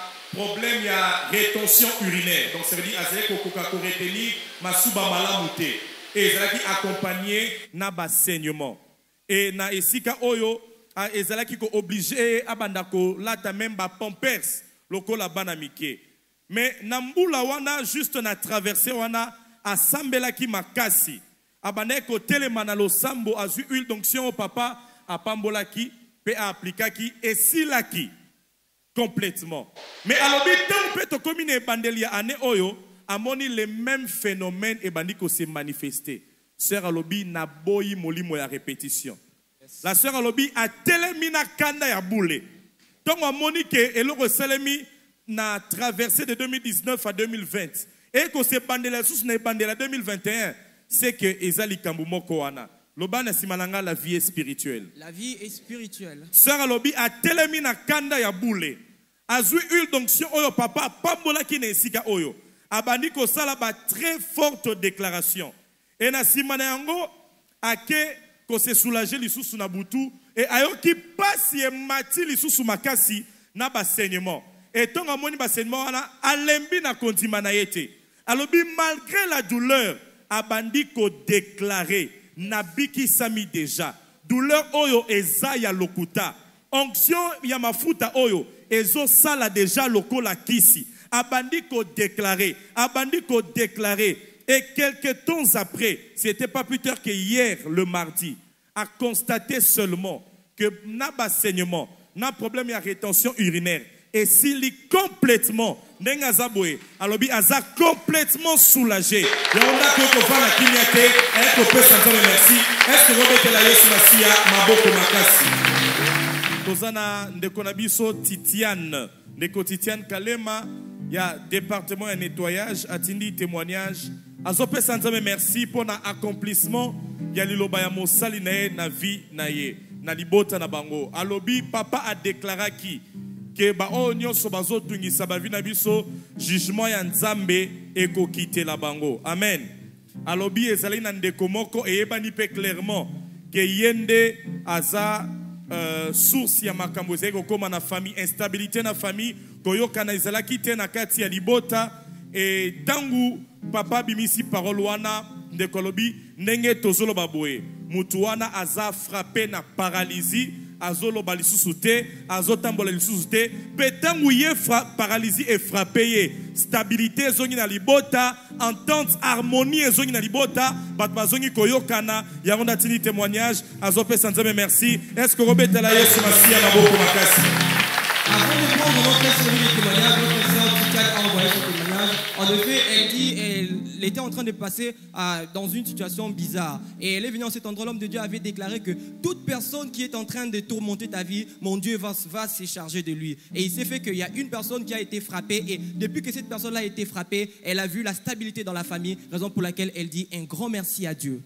problème ya rétention urinaire. Donc ça veut dire azalaki kokoka koretenir masuba malamu te e ezalaki accompagné na basaignement. E na esika oyo ezalaki kooblige ye abanda kolata meme bapampers lokola bana mike. Me na mbula wana juste na traverse wana asambelaki makasi. Abandaki kotelema na losambo azwi huile d'onction oyo papa apambolaki mpe aaplikaki esilaki complètement. Me alobi ntango mpe tokómi na ebandeli ya ane oyo amoni le même phénomène ebandi kose manifeste sœur alobi naboyi molimo ya répétition. La sœur alobi atelemi na kanda ya bule ntongo amoni ke eloko esalemi na traversée de 2019 à 2020 e kose ebandela lisusu na ebandela 2021 c'est que eza likambo moko wana loba na nsima na ngai la vie est spirituelle. La vie est spirituelle. sœur alobi atelemi na kanda ya bule azwi huile d'onction oyo papa apambolaki na esika oyo. Abandi kosala ba très forte déclaration. E na nsima na yango ake kose soulage lisusu na butu e ayoki mpasi emati lisusu makasi na basaignement e ntongo amoni basaignement wana alembi na kondima na ye te alobi malgré la douleur abandi kodeklare nabikisami deja. Douleur oyo eza ya lokuta. Onction ya mafuta oyo ezosala deja lokola kisi. Abandi kodeklare abandi kodeklare et quelques temps après c'était pas plus tard que hier le mardi a constaté seulement que na basaignement na problème ya rétention urinaire esili complètement ndenge aza boye alobi aza complètement soulagé. Yango ndako ekovanda kimia te aye kopesa nzambe merci. Estce kobetela yesu masiya maboko makasi toza na ndeko na biso titiane. Ndeko titiane kalema. Ya département ya nettoyage. Atindi témoignage. Azopesa nzambe merci mpo na accomplissement. Ya liloba ya mosali na ye na vie na ye. Na libota na bango. Alobi papa adeklaraki ke baoyo nyonso bazotungisa bavi na biso jugement ya nzambe ekokitela bango. Amen. Alobi ezali na ndeko moko eyebani mpe clairement ke ye nde aza uh, source ya makambo. Ezali kokóma na famille instabilité na famille koyokana ezalaki te na kati ya libota. E ntango papa abimisi parole wana ndeko alobi ndenge tozoloba boye mutu wana aza frappe na paralysie azoloba lisusu te azotambola lisusu te. Mpe ntango ye paralysie efrape ye stabilité ezongi na libota entente harmonie ezongi na libota bato bazongi koyokana. Yango natindi témoignage azopesa nzambe merci. Estce kobetela yesu masiya maboko makasi? Avant de prendre notre série de témoignages, notre sœur Titiane a envoyé son témoignage. En effet, elle dit était en train de passer à- dans une situation bizarre. Et elle est venue en cet endroit. L'homme de Dieu avait déclaré que toute personne qui est en train de tourmenter ta vie, mon Dieu va, va se charger de lui. Et il s'est fait qu'il y a une personne qui a été frappée. Et depuis que cette personne-là a été frappée, elle a vu la stabilité dans la famille. Raison pour laquelle elle dit un grand merci à Dieu.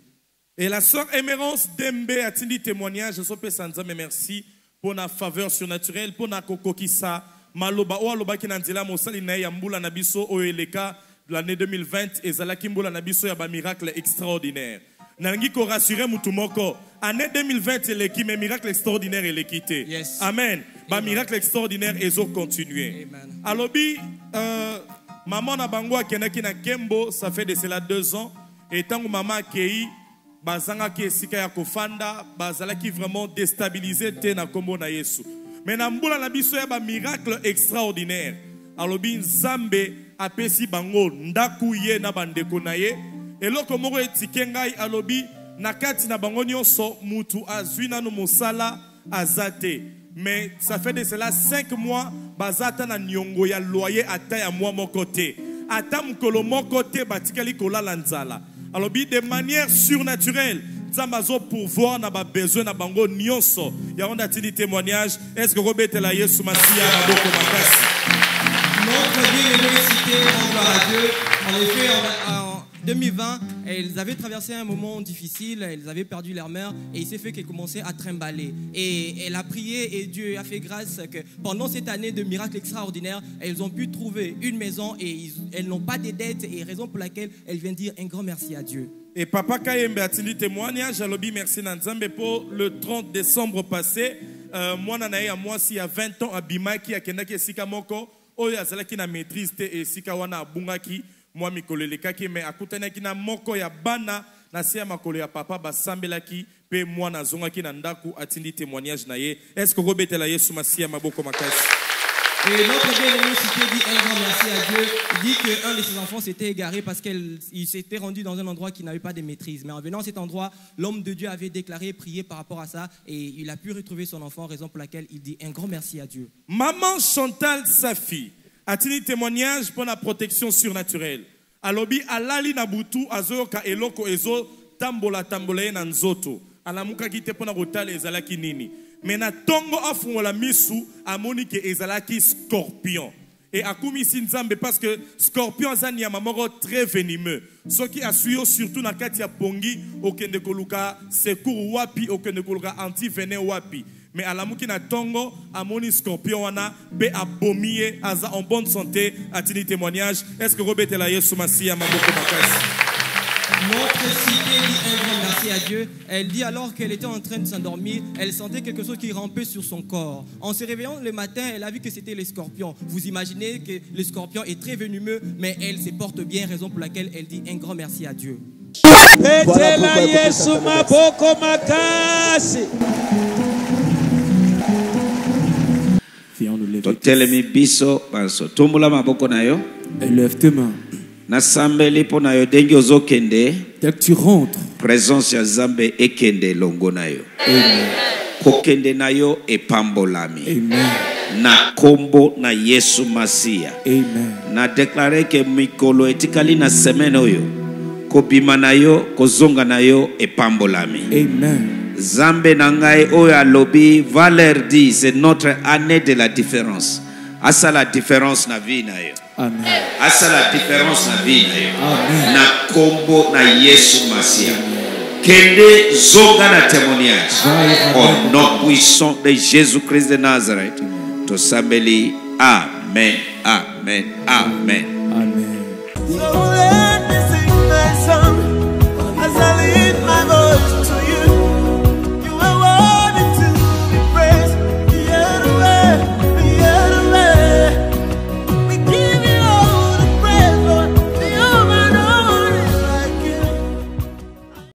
Et la sœur Émérance Dembe atindi témoignage? Azopesa nzambe merci mpo na faveur surnaturelle mpo na kokokisa maloba oyo alobaki na nzela mosali na ye ya mbula na biso oyo eleka l'année 2020 ezalaki mbula na biso ya bamiracle extraordinaire nalingi korassure mutu moko année 2020 eleki me miracle extraordinaire eleki te. Yes. amen. Bamiracle extraordinaire ezocontinue alobi euh, mama na bango akendaki na nkembo ça fait de cela deux ans et ntango mama akei bazangaki esika ya kofanda bazalaki vraiment déstabilisé te na nkombo na yesu me na mbula na biso ya bamiracle extraordinaire alobi nzambe apesi bango ndaku ye na bandeko na ye. Eloko moko etike ngai alobi na kati na bango nyonso mutu azwi nano mosala aza te mais ça fait de cela 5 mois baza ata na niongo ya loyer ata ya mwa moko te ata mokolo moko te batikali kolala nzala. Alobi de manière surnaturelle nzambe azopourvoir na babesoin na bango nyonso. Yango natindi témoignage? Que kobetela yesu masiya maboko makasi Notre bien-aimé cité à Dieu. En effet, en, en 2020, elles avaient traversé un moment difficile, elles avaient perdu leur mère et il s'est fait qu'elles commençaient à trimballer. Et elle a prié et Dieu a fait grâce que pendant cette année de miracles extraordinaires, elles ont pu trouver une maison et ils- elles n'ont pas de dettes et raison pour laquelle elles viennent dire un grand merci à Dieu. Et Papa Kayembe atindi témoignage, alobi merci na Nzambe pour le 30 décembre passé. Mwana na ye ya mwasi ya 20 ans abimaki akendaki esika moko oyo azalaki na maîtrise te esika wana abungaki mwa mikolo elekaki me akutanaki na moko ya bana na se ya makolo ya papa basambelaki mpe mwana azongaki na ndako atindi témoignage na ye okobetela yesu masiya maboko makasi? Et notre bien-aimé cité dit un grand merci à Dieu. Il dit qu'un de ses enfants s'était égaré parce qu'il s'était rendu dans un endroit qui n'avait pas de maîtrise. Mais en venant à cet endroit, l'homme de Dieu avait déclaré, prié par rapport à ça et il a pu retrouver son enfant, raison pour laquelle il dit un grand merci à Dieu. Maman Chantal Safi atini témoignage pour la protection surnaturelle? Alobi alali na butu eloko ezo tambola tambola ye na nzoto. Alamukaki te mpona kotala ezalaki nini? Me na ntongo afungola misu amoni ke ezalaki scorpion. Et akumisi nzambe parce que scorpion aza nyama très venimeux. Soki asui yo surtout na kati ya pongi okende koluka secours wapi okende koluka anti-venin wapi. Mais alamuki na tongo amoni scorpion wana be abomi ye aza en bonne santé atini témoignage. Est-ce que robetela Yesu Masiya maboko makasi? Notre cité dit un grand merci à Dieu. Elle dit alors qu'elle était en train de s'endormir, elle sentait quelque chose qui rampait sur son corps. En se réveillant le matin, elle a vu que c'était les scorpions. Vous imaginez que le scorpion est très venimeux, mais elle se porte bien, raison pour laquelle elle dit un grand merci à Dieu. makasi totelemi biso banso tumbola maboko na yo Lève tes mains. nasambeli mpo na yo ndenge ozokende Dès que tu rentres, présence ya nzambe ekende elongo na yo Amen. kokende na yo epambolami Amen. na nkombo na yesu masiya Amen. nadeklare ke mikolo etikali na semaine oyo kobima na yo kozonga na yo epambolami Amen. Nzambe na ngai oyo alobi va leur dire c'est notre année de la différence. Asala différence na vie na yo. Amen. asala différence na vie na yo. Amen. na nkombo na yesu masiya kende zonga na témoignage. Au nom puissant de jésus christ de nazareth tosambeli amen. Amen. Amen. Amen.